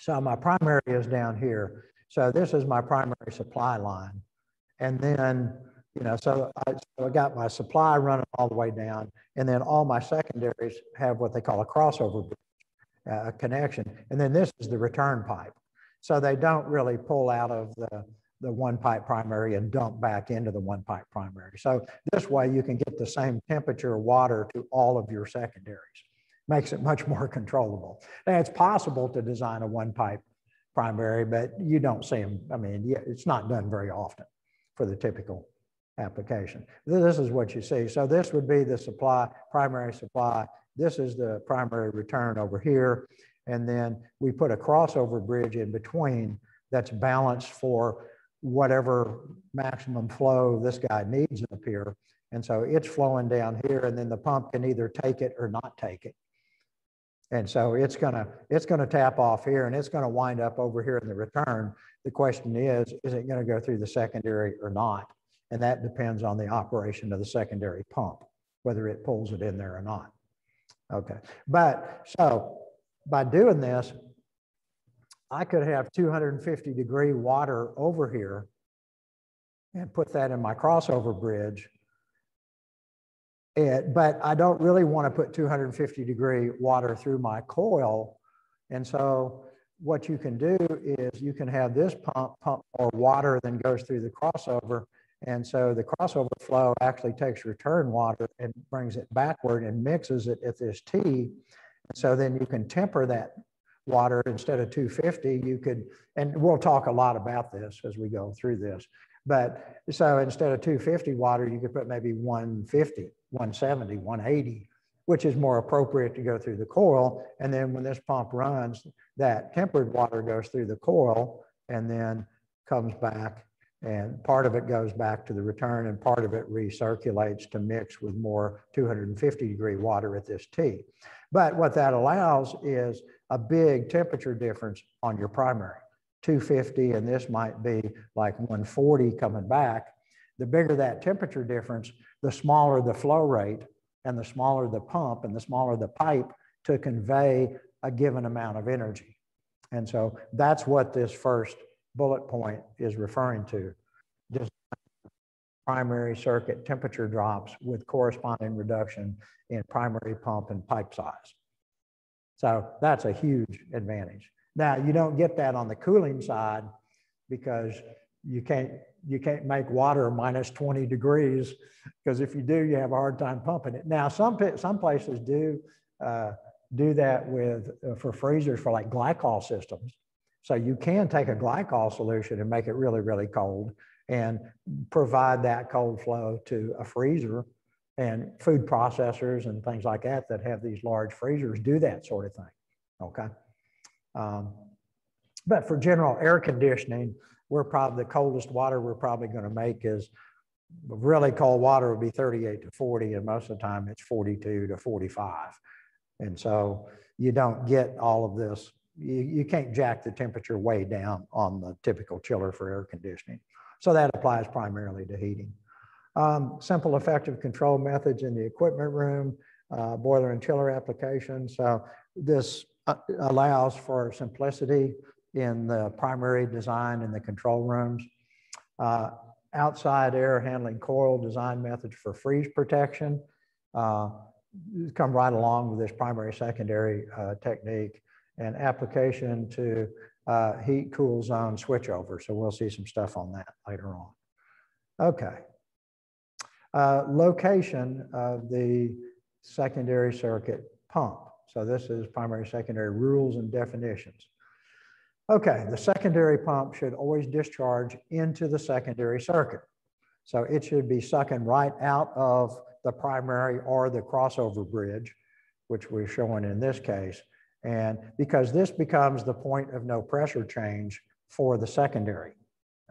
S1: So my primary is down here. So this is my primary supply line. And then, you know, so I, so I got my supply running all the way down and then all my secondaries have what they call a crossover uh, connection. And then this is the return pipe. So they don't really pull out of the, the one pipe primary and dump back into the one pipe primary. So this way you can get the same temperature water to all of your secondaries. Makes it much more controllable. Now it's possible to design a one pipe primary, but you don't see them. I mean, it's not done very often for the typical application. This is what you see. So this would be the supply, primary supply. This is the primary return over here. And then we put a crossover bridge in between that's balanced for whatever maximum flow this guy needs up here. And so it's flowing down here and then the pump can either take it or not take it. And so it's gonna, it's gonna tap off here and it's gonna wind up over here in the return. The question is, is it gonna go through the secondary or not? And that depends on the operation of the secondary pump, whether it pulls it in there or not. Okay, but so by doing this, I could have 250 degree water over here and put that in my crossover bridge. It, but I don't really want to put 250 degree water through my coil. And so what you can do is you can have this pump pump more water than goes through the crossover. And so the crossover flow actually takes return water and brings it backward and mixes it at this T. So then you can temper that water instead of 250, you could, and we'll talk a lot about this as we go through this. But so instead of 250 water, you could put maybe 150, 170, 180, which is more appropriate to go through the coil. And then when this pump runs, that tempered water goes through the coil and then comes back and part of it goes back to the return and part of it recirculates to mix with more 250 degree water at this T. But what that allows is a big temperature difference on your primary. 250 and this might be like 140 coming back. The bigger that temperature difference, the smaller the flow rate and the smaller the pump and the smaller the pipe to convey a given amount of energy. And so that's what this first bullet point is referring to. Primary circuit temperature drops with corresponding reduction in primary pump and pipe size. So that's a huge advantage. Now, you don't get that on the cooling side because you can't, you can't make water minus 20 degrees because if you do, you have a hard time pumping it. Now, some, some places do uh, do that with uh, for freezers for like glycol systems. So you can take a glycol solution and make it really, really cold and provide that cold flow to a freezer and food processors and things like that that have these large freezers do that sort of thing. Okay. Um, but for general air conditioning, we're probably the coldest water we're probably going to make is really cold water would be 38 to 40, and most of the time it's 42 to 45. And so you don't get all of this. You, you can't jack the temperature way down on the typical chiller for air conditioning. So that applies primarily to heating. Um, simple effective control methods in the equipment room, uh, boiler and chiller applications. So this uh, allows for simplicity in the primary design in the control rooms. Uh, outside air handling coil design methods for freeze protection. Uh, come right along with this primary secondary uh, technique and application to uh, heat cool zone switchover. So we'll see some stuff on that later on. Okay. Uh, location of the secondary circuit pump. So this is primary secondary rules and definitions. Okay, the secondary pump should always discharge into the secondary circuit. So it should be sucking right out of the primary or the crossover bridge, which we're showing in this case. And because this becomes the point of no pressure change for the secondary,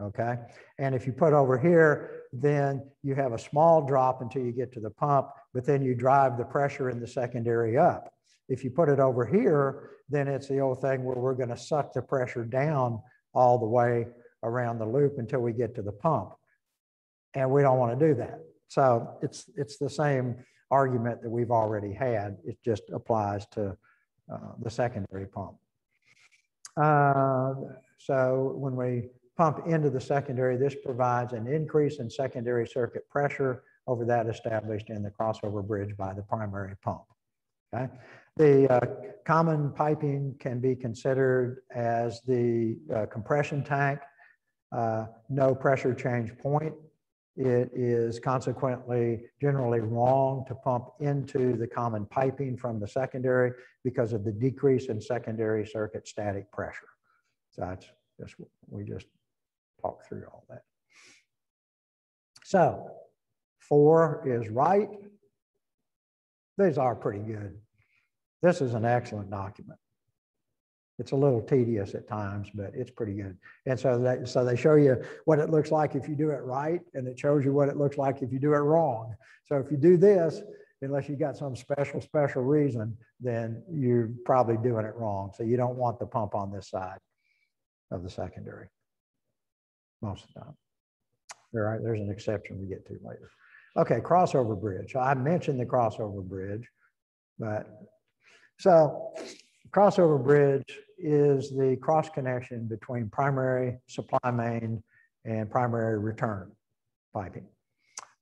S1: okay? And if you put over here, then you have a small drop until you get to the pump, but then you drive the pressure in the secondary up. If you put it over here, then it's the old thing where we're gonna suck the pressure down all the way around the loop until we get to the pump. And we don't wanna do that. So it's, it's the same argument that we've already had. It just applies to uh, the secondary pump. Uh, so when we pump into the secondary, this provides an increase in secondary circuit pressure over that established in the crossover bridge by the primary pump. Okay. The uh, common piping can be considered as the uh, compression tank, uh, no pressure change point, it is consequently generally wrong to pump into the common piping from the secondary because of the decrease in secondary circuit static pressure. So that's just, we just talked through all that. So four is right. These are pretty good. This is an excellent document. It's a little tedious at times, but it's pretty good. And so they, so they show you what it looks like if you do it right, and it shows you what it looks like if you do it wrong. So if you do this, unless you got some special, special reason, then you're probably doing it wrong. So you don't want the pump on this side of the secondary most of the time. All right, there's an exception we get to later. Okay, crossover bridge. I mentioned the crossover bridge, but so crossover bridge is the cross connection between primary supply main and primary return piping.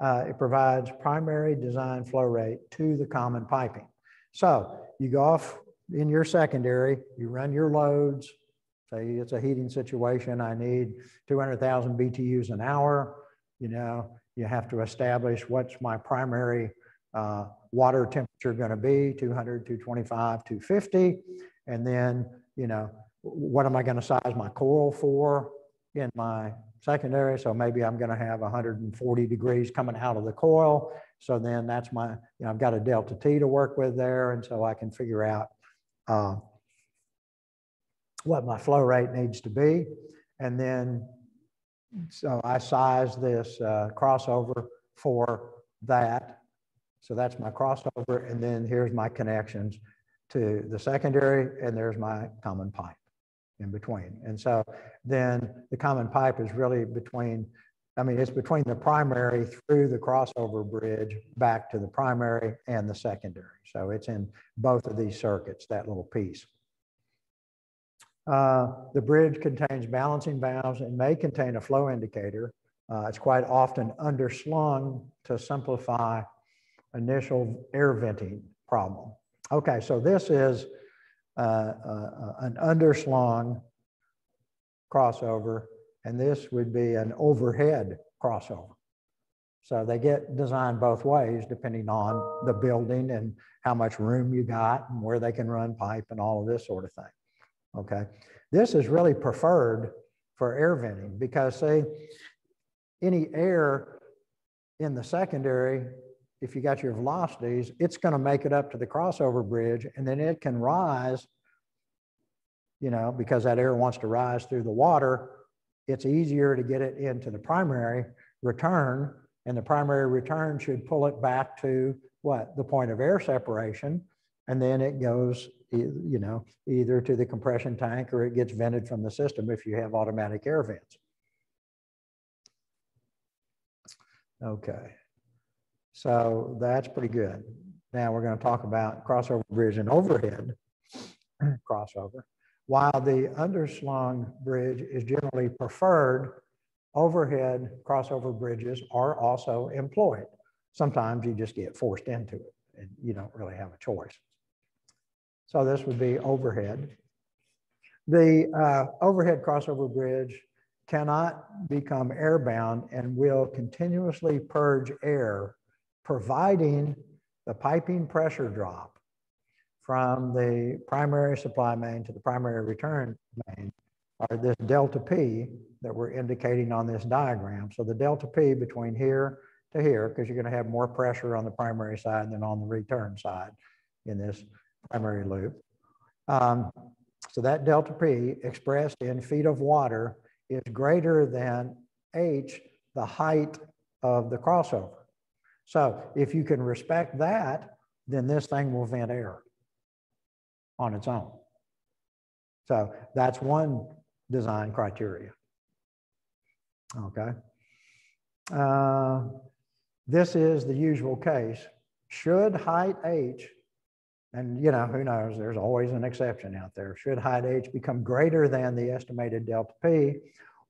S1: Uh, it provides primary design flow rate to the common piping. So you go off in your secondary, you run your loads, say it's a heating situation, I need 200,000 BTUs an hour, you know, you have to establish what's my primary uh, water temperature going to be, 200, 225, 250. And then, you know, what am I going to size my coil for in my secondary? So maybe I'm going to have 140 degrees coming out of the coil. So then that's my, you know, I've got a delta T to work with there. And so I can figure out uh, what my flow rate needs to be. And then, so I size this uh, crossover for that. So that's my crossover. And then here's my connections to the secondary, and there's my common pipe in between. And so then the common pipe is really between, I mean, it's between the primary through the crossover bridge back to the primary and the secondary. So it's in both of these circuits, that little piece. Uh, the bridge contains balancing valves and may contain a flow indicator. Uh, it's quite often underslung to simplify initial air venting problem. Okay, so this is uh, uh, an underslung crossover, and this would be an overhead crossover. So they get designed both ways depending on the building and how much room you got and where they can run pipe and all of this sort of thing. Okay. This is really preferred for air venting because say any air in the secondary, if you got your velocities, it's going to make it up to the crossover bridge and then it can rise, you know, because that air wants to rise through the water. It's easier to get it into the primary return and the primary return should pull it back to what? The point of air separation. And then it goes, you know, either to the compression tank or it gets vented from the system if you have automatic air vents. Okay, so that's pretty good. Now we're going to talk about crossover bridge and overhead crossover. While the underslung bridge is generally preferred overhead crossover bridges are also employed. Sometimes you just get forced into it and you don't really have a choice. So this would be overhead. The uh, overhead crossover bridge cannot become airbound and will continuously purge air, providing the piping pressure drop from the primary supply main to the primary return main are this delta P that we're indicating on this diagram. So the delta P between here to here, because you're going to have more pressure on the primary side than on the return side in this primary loop. Um, so that delta P expressed in feet of water is greater than H, the height of the crossover. So if you can respect that, then this thing will vent air on its own. So that's one design criteria. Okay. Uh, this is the usual case. Should height H, and you know, who knows, there's always an exception out there. Should height H become greater than the estimated delta P,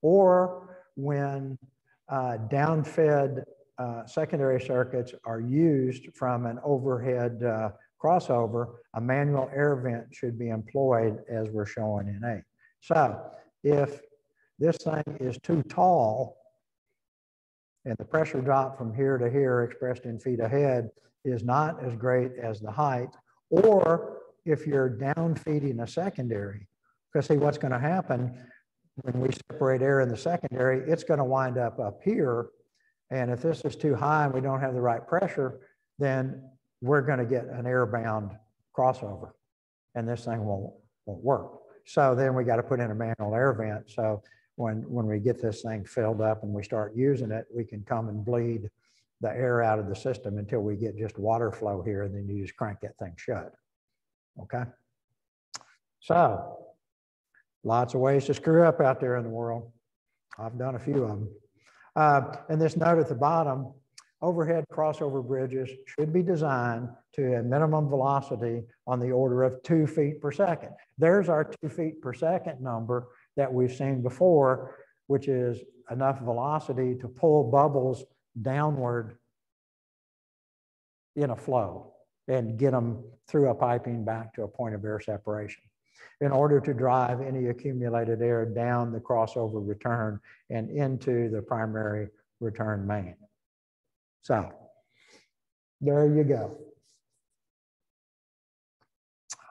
S1: or when uh, downfed uh, secondary circuits are used from an overhead uh, crossover, a manual air vent should be employed as we're showing in A. So if this thing is too tall and the pressure drop from here to here expressed in feet ahead is not as great as the height, or if you're down feeding a secondary, because see what's going to happen when we separate air in the secondary, it's going to wind up up here. And if this is too high and we don't have the right pressure, then we're going to get an airbound crossover and this thing won't, won't work. So then we got to put in a manual air vent. So when, when we get this thing filled up and we start using it, we can come and bleed the air out of the system until we get just water flow here and then you just crank that thing shut. Okay. So lots of ways to screw up out there in the world. I've done a few of them. Uh, and this note at the bottom, overhead crossover bridges should be designed to a minimum velocity on the order of two feet per second. There's our two feet per second number that we've seen before, which is enough velocity to pull bubbles downward in a flow and get them through a piping back to a point of air separation in order to drive any accumulated air down the crossover return and into the primary return main. So there you go.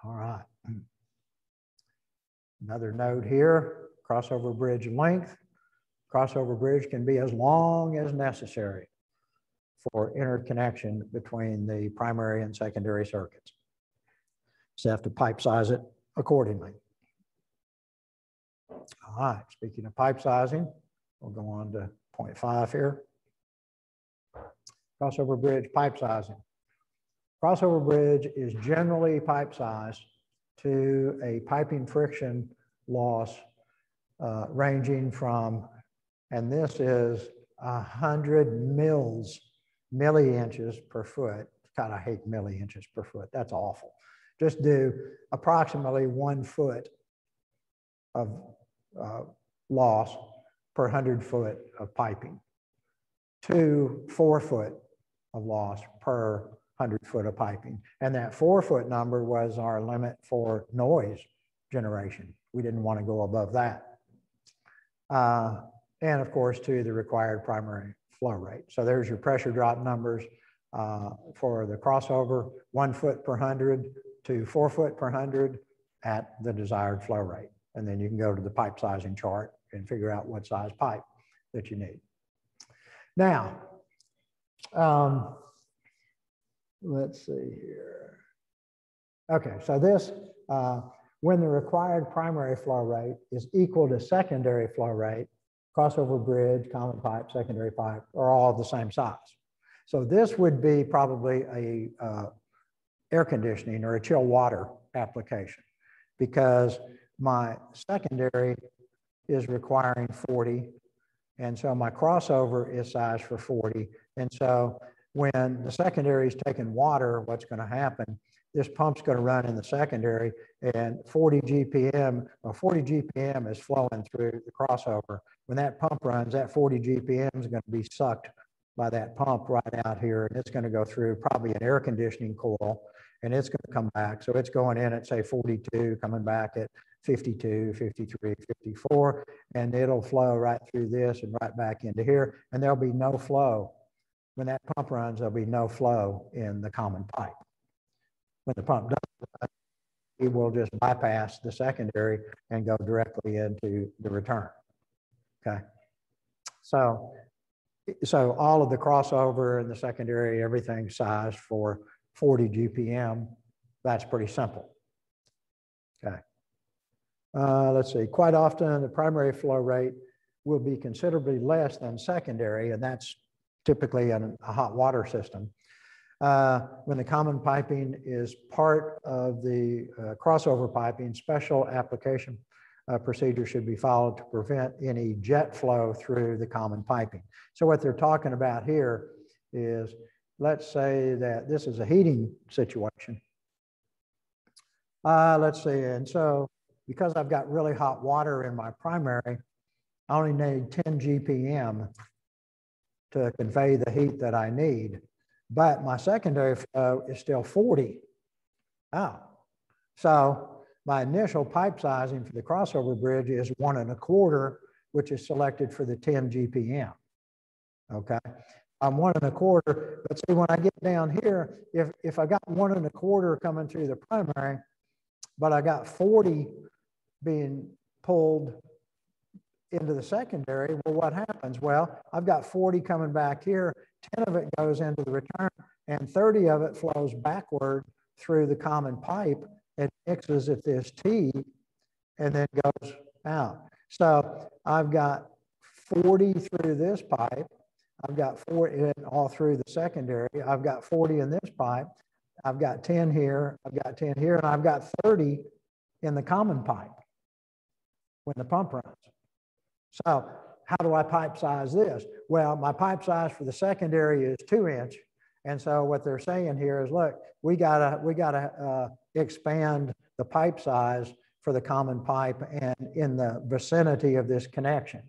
S1: All right. Another note here, crossover bridge length. Crossover bridge can be as long as necessary for interconnection between the primary and secondary circuits. So you have to pipe size it accordingly. All right, speaking of pipe sizing, we'll go on to point five here. Crossover bridge pipe sizing. Crossover bridge is generally pipe sized to a piping friction loss uh, ranging from, and this is a hundred mils, milli-inches per foot. God, I hate milli-inches per foot. That's awful. Just do approximately one foot of uh, loss per 100 foot of piping to four foot of loss per 100 foot of piping. And that four foot number was our limit for noise generation. We didn't want to go above that. Uh, and of course, to the required primary flow rate. So there's your pressure drop numbers uh, for the crossover, one foot per 100 to four foot per 100 at the desired flow rate. And then you can go to the pipe sizing chart and figure out what size pipe that you need. Now, um, let's see here. Okay, so this, uh, when the required primary flow rate is equal to secondary flow rate, crossover bridge, common pipe, secondary pipe are all the same size. So this would be probably a uh, air conditioning or a chill water application because my secondary is requiring 40 and so my crossover is sized for 40. And so when the secondary is taking water, what's going to happen? This pump's going to run in the secondary and 40 GPM or 40 GPM is flowing through the crossover. When that pump runs, that 40 GPM is going to be sucked by that pump right out here. And it's going to go through probably an air conditioning coil and it's going to come back. So it's going in at say 42, coming back at 52, 53, 54, and it'll flow right through this and right back into here. And there'll be no flow. When that pump runs, there'll be no flow in the common pipe. When the pump does, it will just bypass the secondary and go directly into the return. Okay. So, so all of the crossover and the secondary, everything sized for 40 GPM, that's pretty simple. Okay. Uh, let's see, quite often the primary flow rate will be considerably less than secondary, and that's typically in a hot water system. Uh, when the common piping is part of the uh, crossover piping, special application uh, procedure should be followed to prevent any jet flow through the common piping. So what they're talking about here is, let's say that this is a heating situation. Uh, let's see, and so because I've got really hot water in my primary, I only need 10 GPM to convey the heat that I need. But my secondary flow is still 40 out. So my initial pipe sizing for the crossover bridge is one and a quarter, which is selected for the 10 GPM. Okay. I'm one and a quarter, but see when I get down here, if, if I got one and a quarter coming through the primary, but I got 40 being pulled into the secondary, well, what happens? Well, I've got 40 coming back here, 10 of it goes into the return, and 30 of it flows backward through the common pipe and mixes at this T and then goes out. So I've got 40 through this pipe. I've got 40 all through the secondary. I've got 40 in this pipe. I've got 10 here. I've got 10 here, and I've got 30 in the common pipe when the pump runs. So how do I pipe size this? Well, my pipe size for the secondary is two inch. And so what they're saying here is, look, we gotta, we gotta uh, expand the pipe size for the common pipe and in the vicinity of this connection.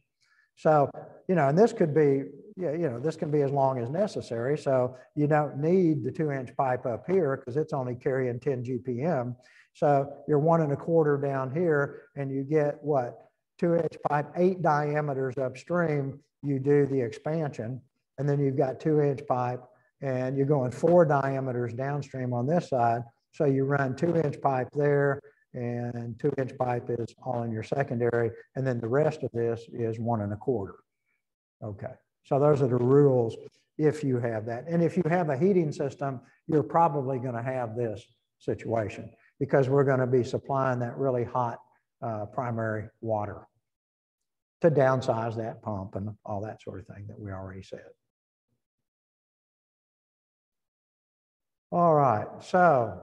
S1: So, you know, and this could be, you know, this can be as long as necessary. So you don't need the two inch pipe up here because it's only carrying 10 GPM. So you're one and a quarter down here and you get what? Two inch pipe, eight diameters upstream, you do the expansion. And then you've got two inch pipe and you're going four diameters downstream on this side. So you run two inch pipe there and two inch pipe is all in your secondary. And then the rest of this is one and a quarter. Okay. So those are the rules if you have that. And if you have a heating system, you're probably going to have this situation because we're going to be supplying that really hot uh, primary water to downsize that pump and all that sort of thing that we already said. All right, so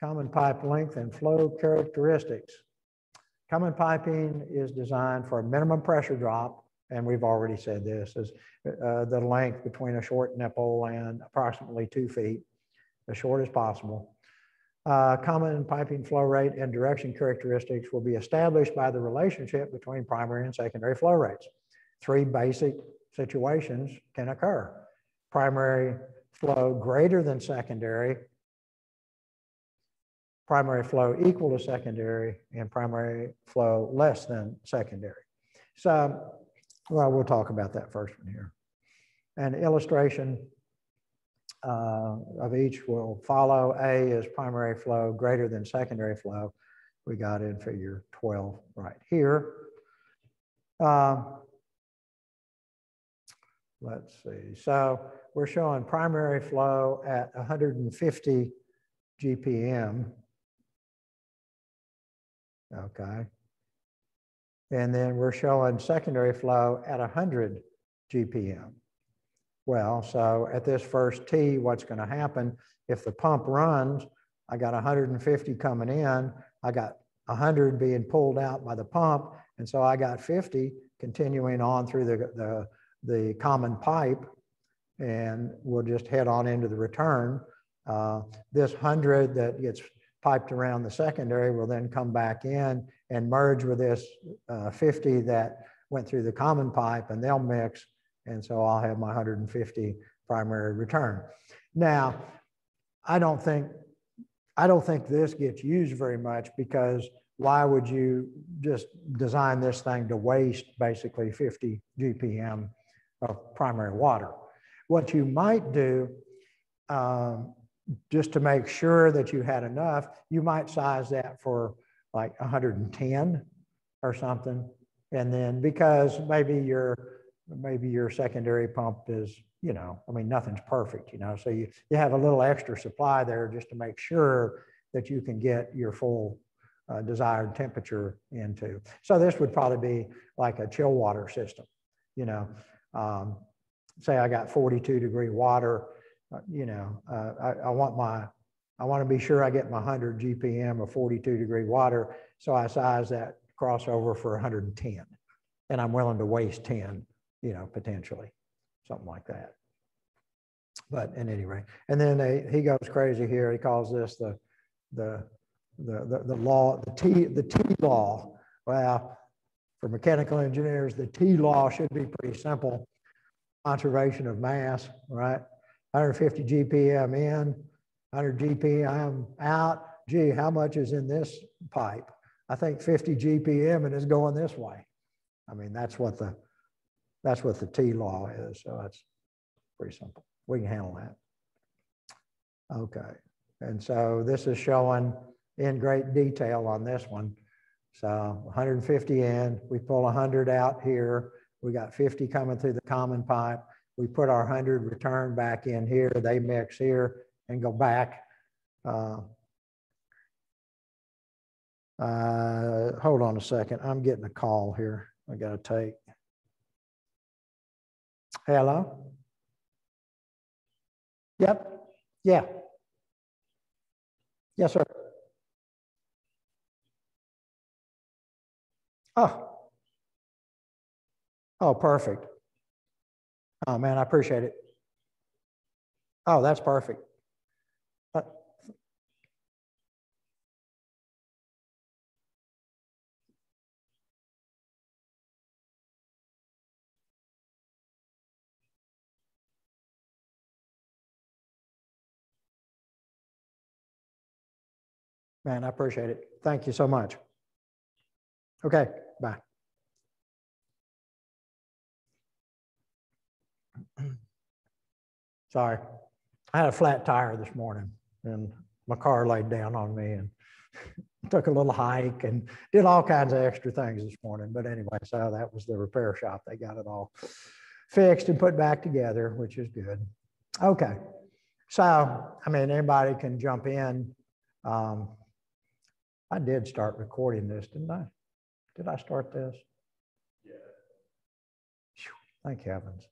S1: common pipe length and flow characteristics. Common piping is designed for a minimum pressure drop, and we've already said this, is uh, the length between a short nipple and approximately two feet, as short as possible. uh, common piping flow rate and direction characteristics will be established by the relationship between primary and secondary flow rates. Three basic situations can occur. Primary flow greater than secondary, primary flow equal to secondary, and primary flow less than secondary. So, well, we'll talk about that first one here. An illustration uh, of each will follow. A is primary flow greater than secondary flow. We got in figure 12 right here. Uh, let's see. So we're showing primary flow at 150 GPM. Okay. And then we're showing secondary flow at 100 GPM. Well, so at this first T, what's going to happen if the pump runs, I got 150 coming in, I got 100 being pulled out by the pump, and so I got 50 continuing on through the, the, the common pipe, and we'll just head on into the return. Uh, this 100 that gets piped around the secondary will then come back in and merge with this uh, 50 that went through the common pipe, and they'll mix and so I'll have my 150 primary return. Now, I don't think, I don't think this gets used very much because why would you just design this thing to waste basically 50 GPM of primary water? What you might do, um, just to make sure that you had enough, you might size that for like 110 or something. And then because maybe you're maybe your secondary pump is, you know, I mean, nothing's perfect, you know, so you, you have a little extra supply there just to make sure that you can get your full uh, desired temperature into. So this would probably be like a chill water system, you know. Um, say I got 42 degree water, uh, you know, uh, I, I want my, I want to be sure I get my 100 GPM of 42 degree water. So I size that crossover for 110 and I'm willing to waste 10 you know, potentially, something like that. But at any rate, and then they, he goes crazy here. He calls this the, the, the, the, the law, the T, the T law. Well, for mechanical engineers, the T law should be pretty simple. Conservation of mass, right? 150 GPM in, 100 GPM out. Gee, how much is in this pipe? I think 50 GPM and it's going this way. I mean, that's what the that's what the T law is. So that's pretty simple. We can handle that. Okay. And so this is showing in great detail on this one. So 150 in, we pull 100 out here. We got 50 coming through the common pipe. We put our 100 return back in here. They mix here and go back. Uh, uh, hold on a second. I'm getting a call here. I got to take. Hello? Yep. Yeah. Yes, sir. Oh. Oh, perfect. Oh, man, I appreciate it. Oh, that's perfect. Man, I appreciate it. Thank you so much. Okay, bye. Sorry, I had a flat tire this morning and my car laid down on me and took a little hike and did all kinds of extra things this morning. But anyway, so that was the repair shop. They got it all fixed and put back together, which is good. Okay. So, I mean, anybody can jump in. Um, I did start recording this, didn't I? Did I start this? Yeah. Thank heavens.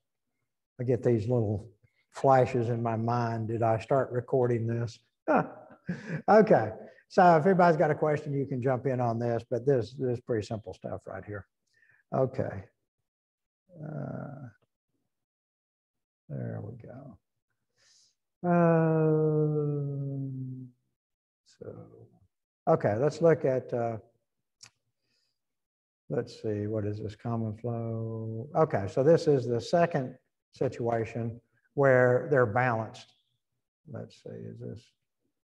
S1: I get these little flashes in my mind. Did I start recording this? okay. So if everybody's got a question, you can jump in on this, but this, this is pretty simple stuff right here. Okay. Uh, there we go. Uh, So, okay, let's look at, uh, let's see, what is this common flow? Okay, so this is the second situation where they're balanced. Let's see, is this,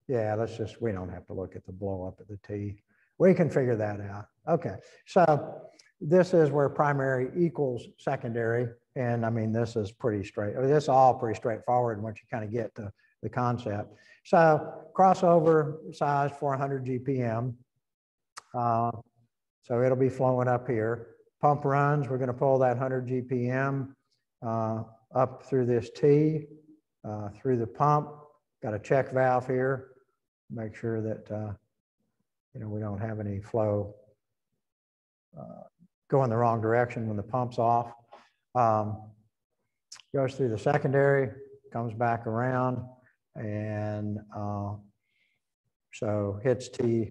S1: yeah, let's just, we don't have to look at the blow up at the T. We can figure that out. Okay, so this is where primary equals secondary. And I mean, this is pretty straight. I mean, this is all pretty straightforward once you kind of get to the concept. So crossover size 400 GPM. Uh, so it'll be flowing up here. Pump runs, we're gonna pull that 100 GPM uh, up through this T, uh, through the pump. Got a check valve here. Make sure that, uh, you know, we don't have any flow uh, going the wrong direction when the pump's off. Um, goes through the secondary, comes back around, and uh, so hits T,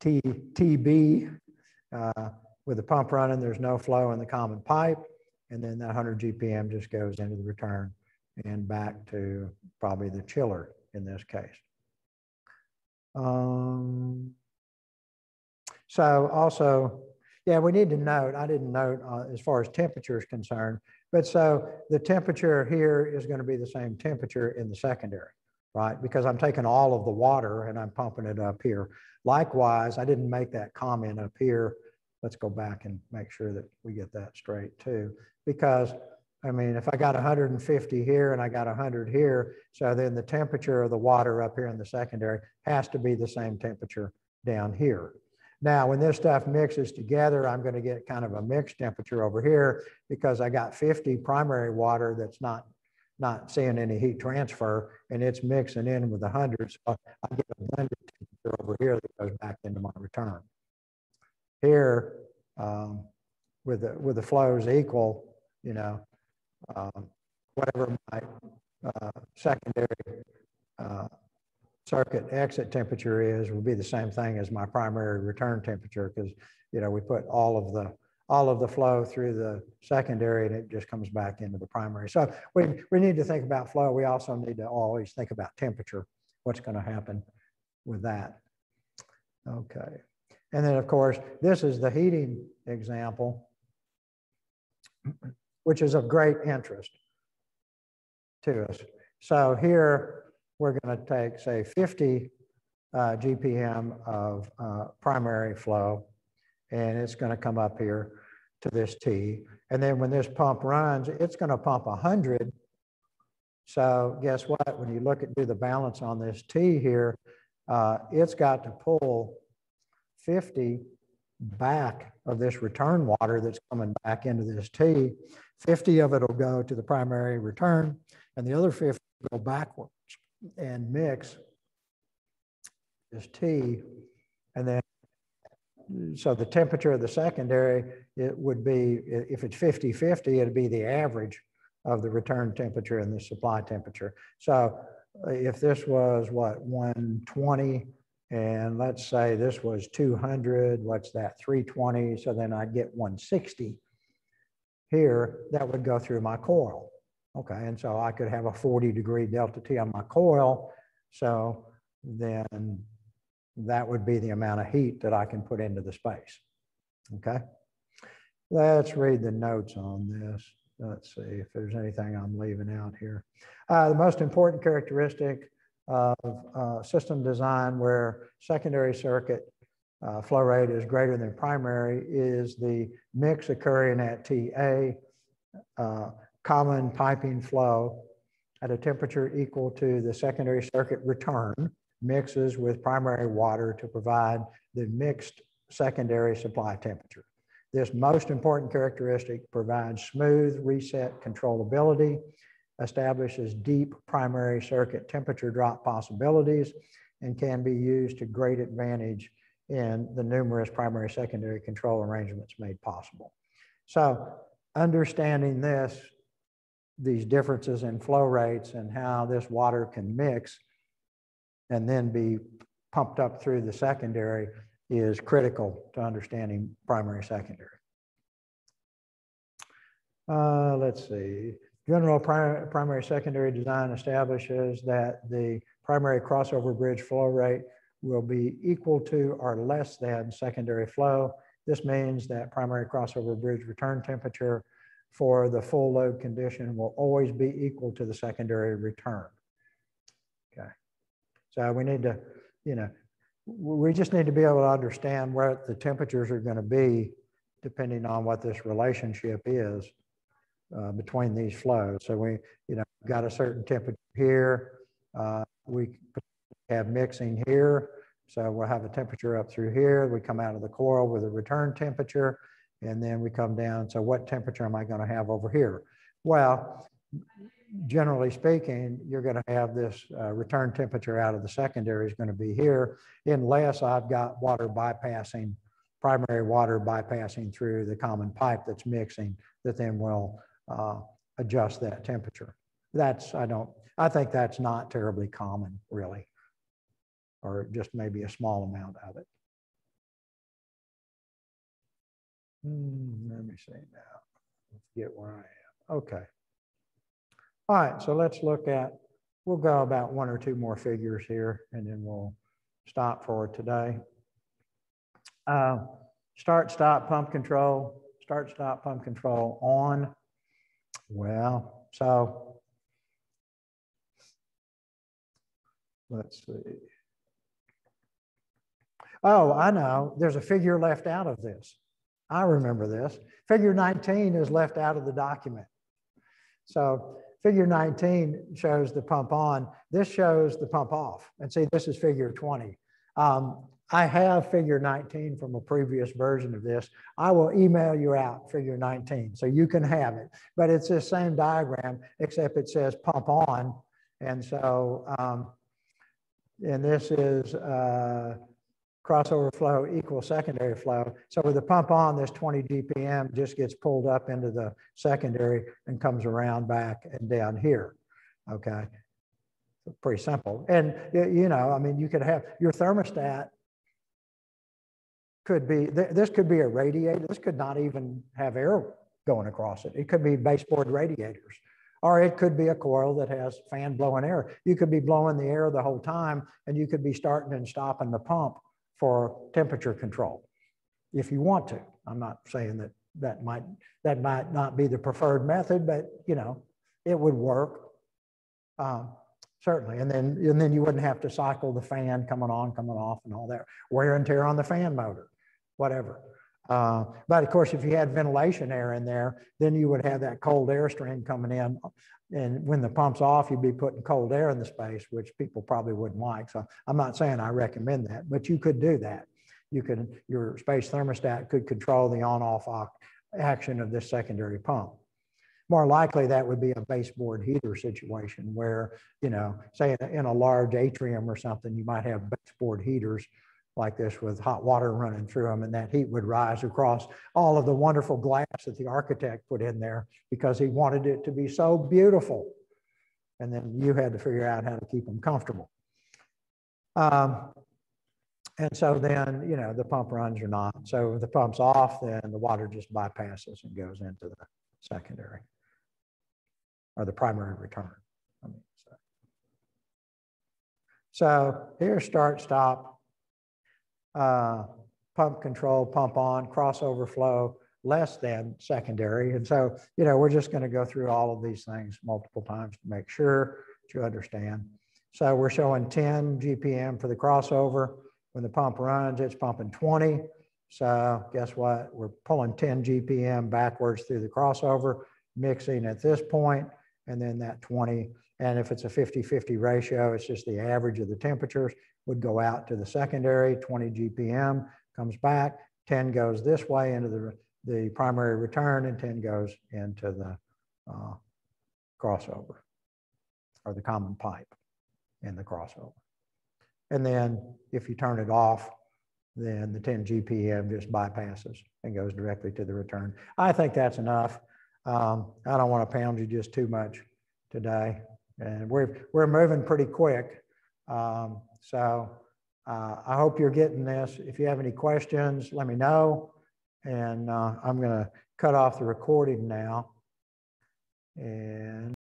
S1: T, TB uh, with the pump running. There's no flow in the common pipe, and then that 100 GPM just goes into the return and back to probably the chiller in this case. Um, so also yeah, we need to note, I didn't note uh, as far as temperature is concerned, but so the temperature here is going to be the same temperature in the secondary, right? Because I'm taking all of the water and I'm pumping it up here. Likewise, I didn't make that comment up here. Let's go back and make sure that we get that straight too. Because I mean, if I got 150 here and I got 100 here, so then the temperature of the water up here in the secondary has to be the same temperature down here. Now, when this stuff mixes together, I'm going to get kind of a mixed temperature over here because I got 50 primary water that's not, not seeing any heat transfer and it's mixing in with the 100. So I get a blended temperature over here that goes back into my return. Here, um, with, the, with the flows equal, you know, um, whatever my uh, secondary uh, circuit exit temperature is will be the same thing as my primary return temperature because you know we put all of the all of the flow through the secondary and it just comes back into the primary. So we, we need to think about flow. We also need to always think about temperature, what's going to happen with that. Okay. And then of course, this is the heating example, which is of great interest to us. So here we're going to take, say, 50 uh, GPM of uh, primary flow, and it's going to come up here to this T. And then when this pump runs, it's going to pump 100. So guess what? When you look at do the balance on this T here, uh, it's got to pull 50 back of this return water that's coming back into this T. 50 of it will go to the primary return, and the other 50 will go backwards and mix this T. And then, so the temperature of the secondary, it would be, if it's 50-50, it'd be the average of the return temperature and the supply temperature. So uh, if this was what, 120, and let's say this was 200, what's that, 320, so then I'd get 160 here, that would go through my coil. Okay, and so I could have a 40 degree delta T on my coil. So then that would be the amount of heat that I can put into the space. Okay, let's read the notes on this. Let's see if there's anything I'm leaving out here. Uh, the most important characteristic of uh, system design where secondary circuit uh, flow rate is greater than primary is the mix occurring at TA. Uh, common piping flow at a temperature equal to the secondary circuit return mixes with primary water to provide the mixed secondary supply temperature. This most important characteristic provides smooth reset controllability, establishes deep primary circuit temperature drop possibilities, and can be used to great advantage in the numerous primary secondary control arrangements made possible. So understanding this these differences in flow rates and how this water can mix and then be pumped up through the secondary is critical to understanding primary secondary. Uh, let's see. General pri primary secondary design establishes that the primary crossover bridge flow rate will be equal to or less than secondary flow. This means that primary crossover bridge return temperature for the full load condition will always be equal to the secondary return. So we need to, you know, we just need to be able to understand where the temperatures are going to be depending on what this relationship is uh, between these flows. So we, you know, got a certain temperature here. Uh, we have mixing here. So we'll have a temperature up through here. We come out of the coil with a return temperature and then we come down. So what temperature am I going to have over here? Well, generally speaking, you're going to have this uh, return temperature out of the secondary is going to be here unless I've got water bypassing, primary water bypassing through the common pipe that's mixing that then will uh, adjust that temperature. That's, I don't, I think that's not terribly common really, or just maybe a small amount of it. Hmm, let me see now. Let's get where I am. Okay. All right, so let's look at, we'll go about one or two more figures here and then we'll stop for today. Uh, start, stop, pump control, start, stop, pump control on. Well, so let's see. Oh, I know, there's a figure left out of this. I remember this. Figure 19 is left out of the document. So figure 19 shows the pump on. This shows the pump off. And see, this is figure 20. Um, I have figure 19 from a previous version of this. I will email you out figure 19 so you can have it. But it's the same diagram, except it says pump on. And so, um, and this is uh, crossover flow equals secondary flow. So with the pump on, this 20 GPM just gets pulled up into the secondary and comes around back and down here. Okay. Pretty simple. And, you know, I mean, you could have your thermostat could be, this could be a radiator. This could not even have air going across it. It could be baseboard radiators. Or it could be a coil that has fan blowing air. You could be blowing the air the whole time and you could be starting and stopping the pump for temperature control if you want to. I'm not saying that that might that might not be the preferred method, but you know, it would work. Um, certainly. And then and then you wouldn't have to cycle the fan coming on, coming off, and all that wear and tear on the fan motor, whatever. Uh, but of course, if you had ventilation air in there, then you would have that cold air stream coming in. And when the pump's off, you'd be putting cold air in the space, which people probably wouldn't like. So I'm not saying I recommend that, but you could do that. You could, your space thermostat could control the on-off action of this secondary pump. More likely that would be a baseboard heater situation where, you know, say in a large atrium or something, you might have baseboard heaters like this with hot water running through them and that heat would rise across all of the wonderful glass that the architect put in there because he wanted it to be so beautiful. And then you had to figure out how to keep them comfortable. Um, and so then, you know, the pump runs or not. So if the pump's off, then the water just bypasses and goes into the secondary or the primary return. I mean, so. so here's start, stop, uh, pump control, pump on, crossover flow, less than secondary. And so, you know, we're just going to go through all of these things multiple times to make sure you understand. So we're showing 10 GPM for the crossover. When the pump runs, it's pumping 20. So guess what? We're pulling 10 GPM backwards through the crossover, mixing at this point, and then that 20. And if it's a 50-50 ratio, it's just the average of the temperatures would go out to the secondary, 20 GPM comes back, 10 goes this way into the, the primary return and 10 goes into the uh, crossover or the common pipe in the crossover. And then if you turn it off, then the 10 GPM just bypasses and goes directly to the return. I think that's enough. Um, I don't want to pound you just too much today. And we're, we're moving pretty quick. Um, so uh, I hope you're getting this. If you have any questions, let me know. And uh, I'm going to cut off the recording now. And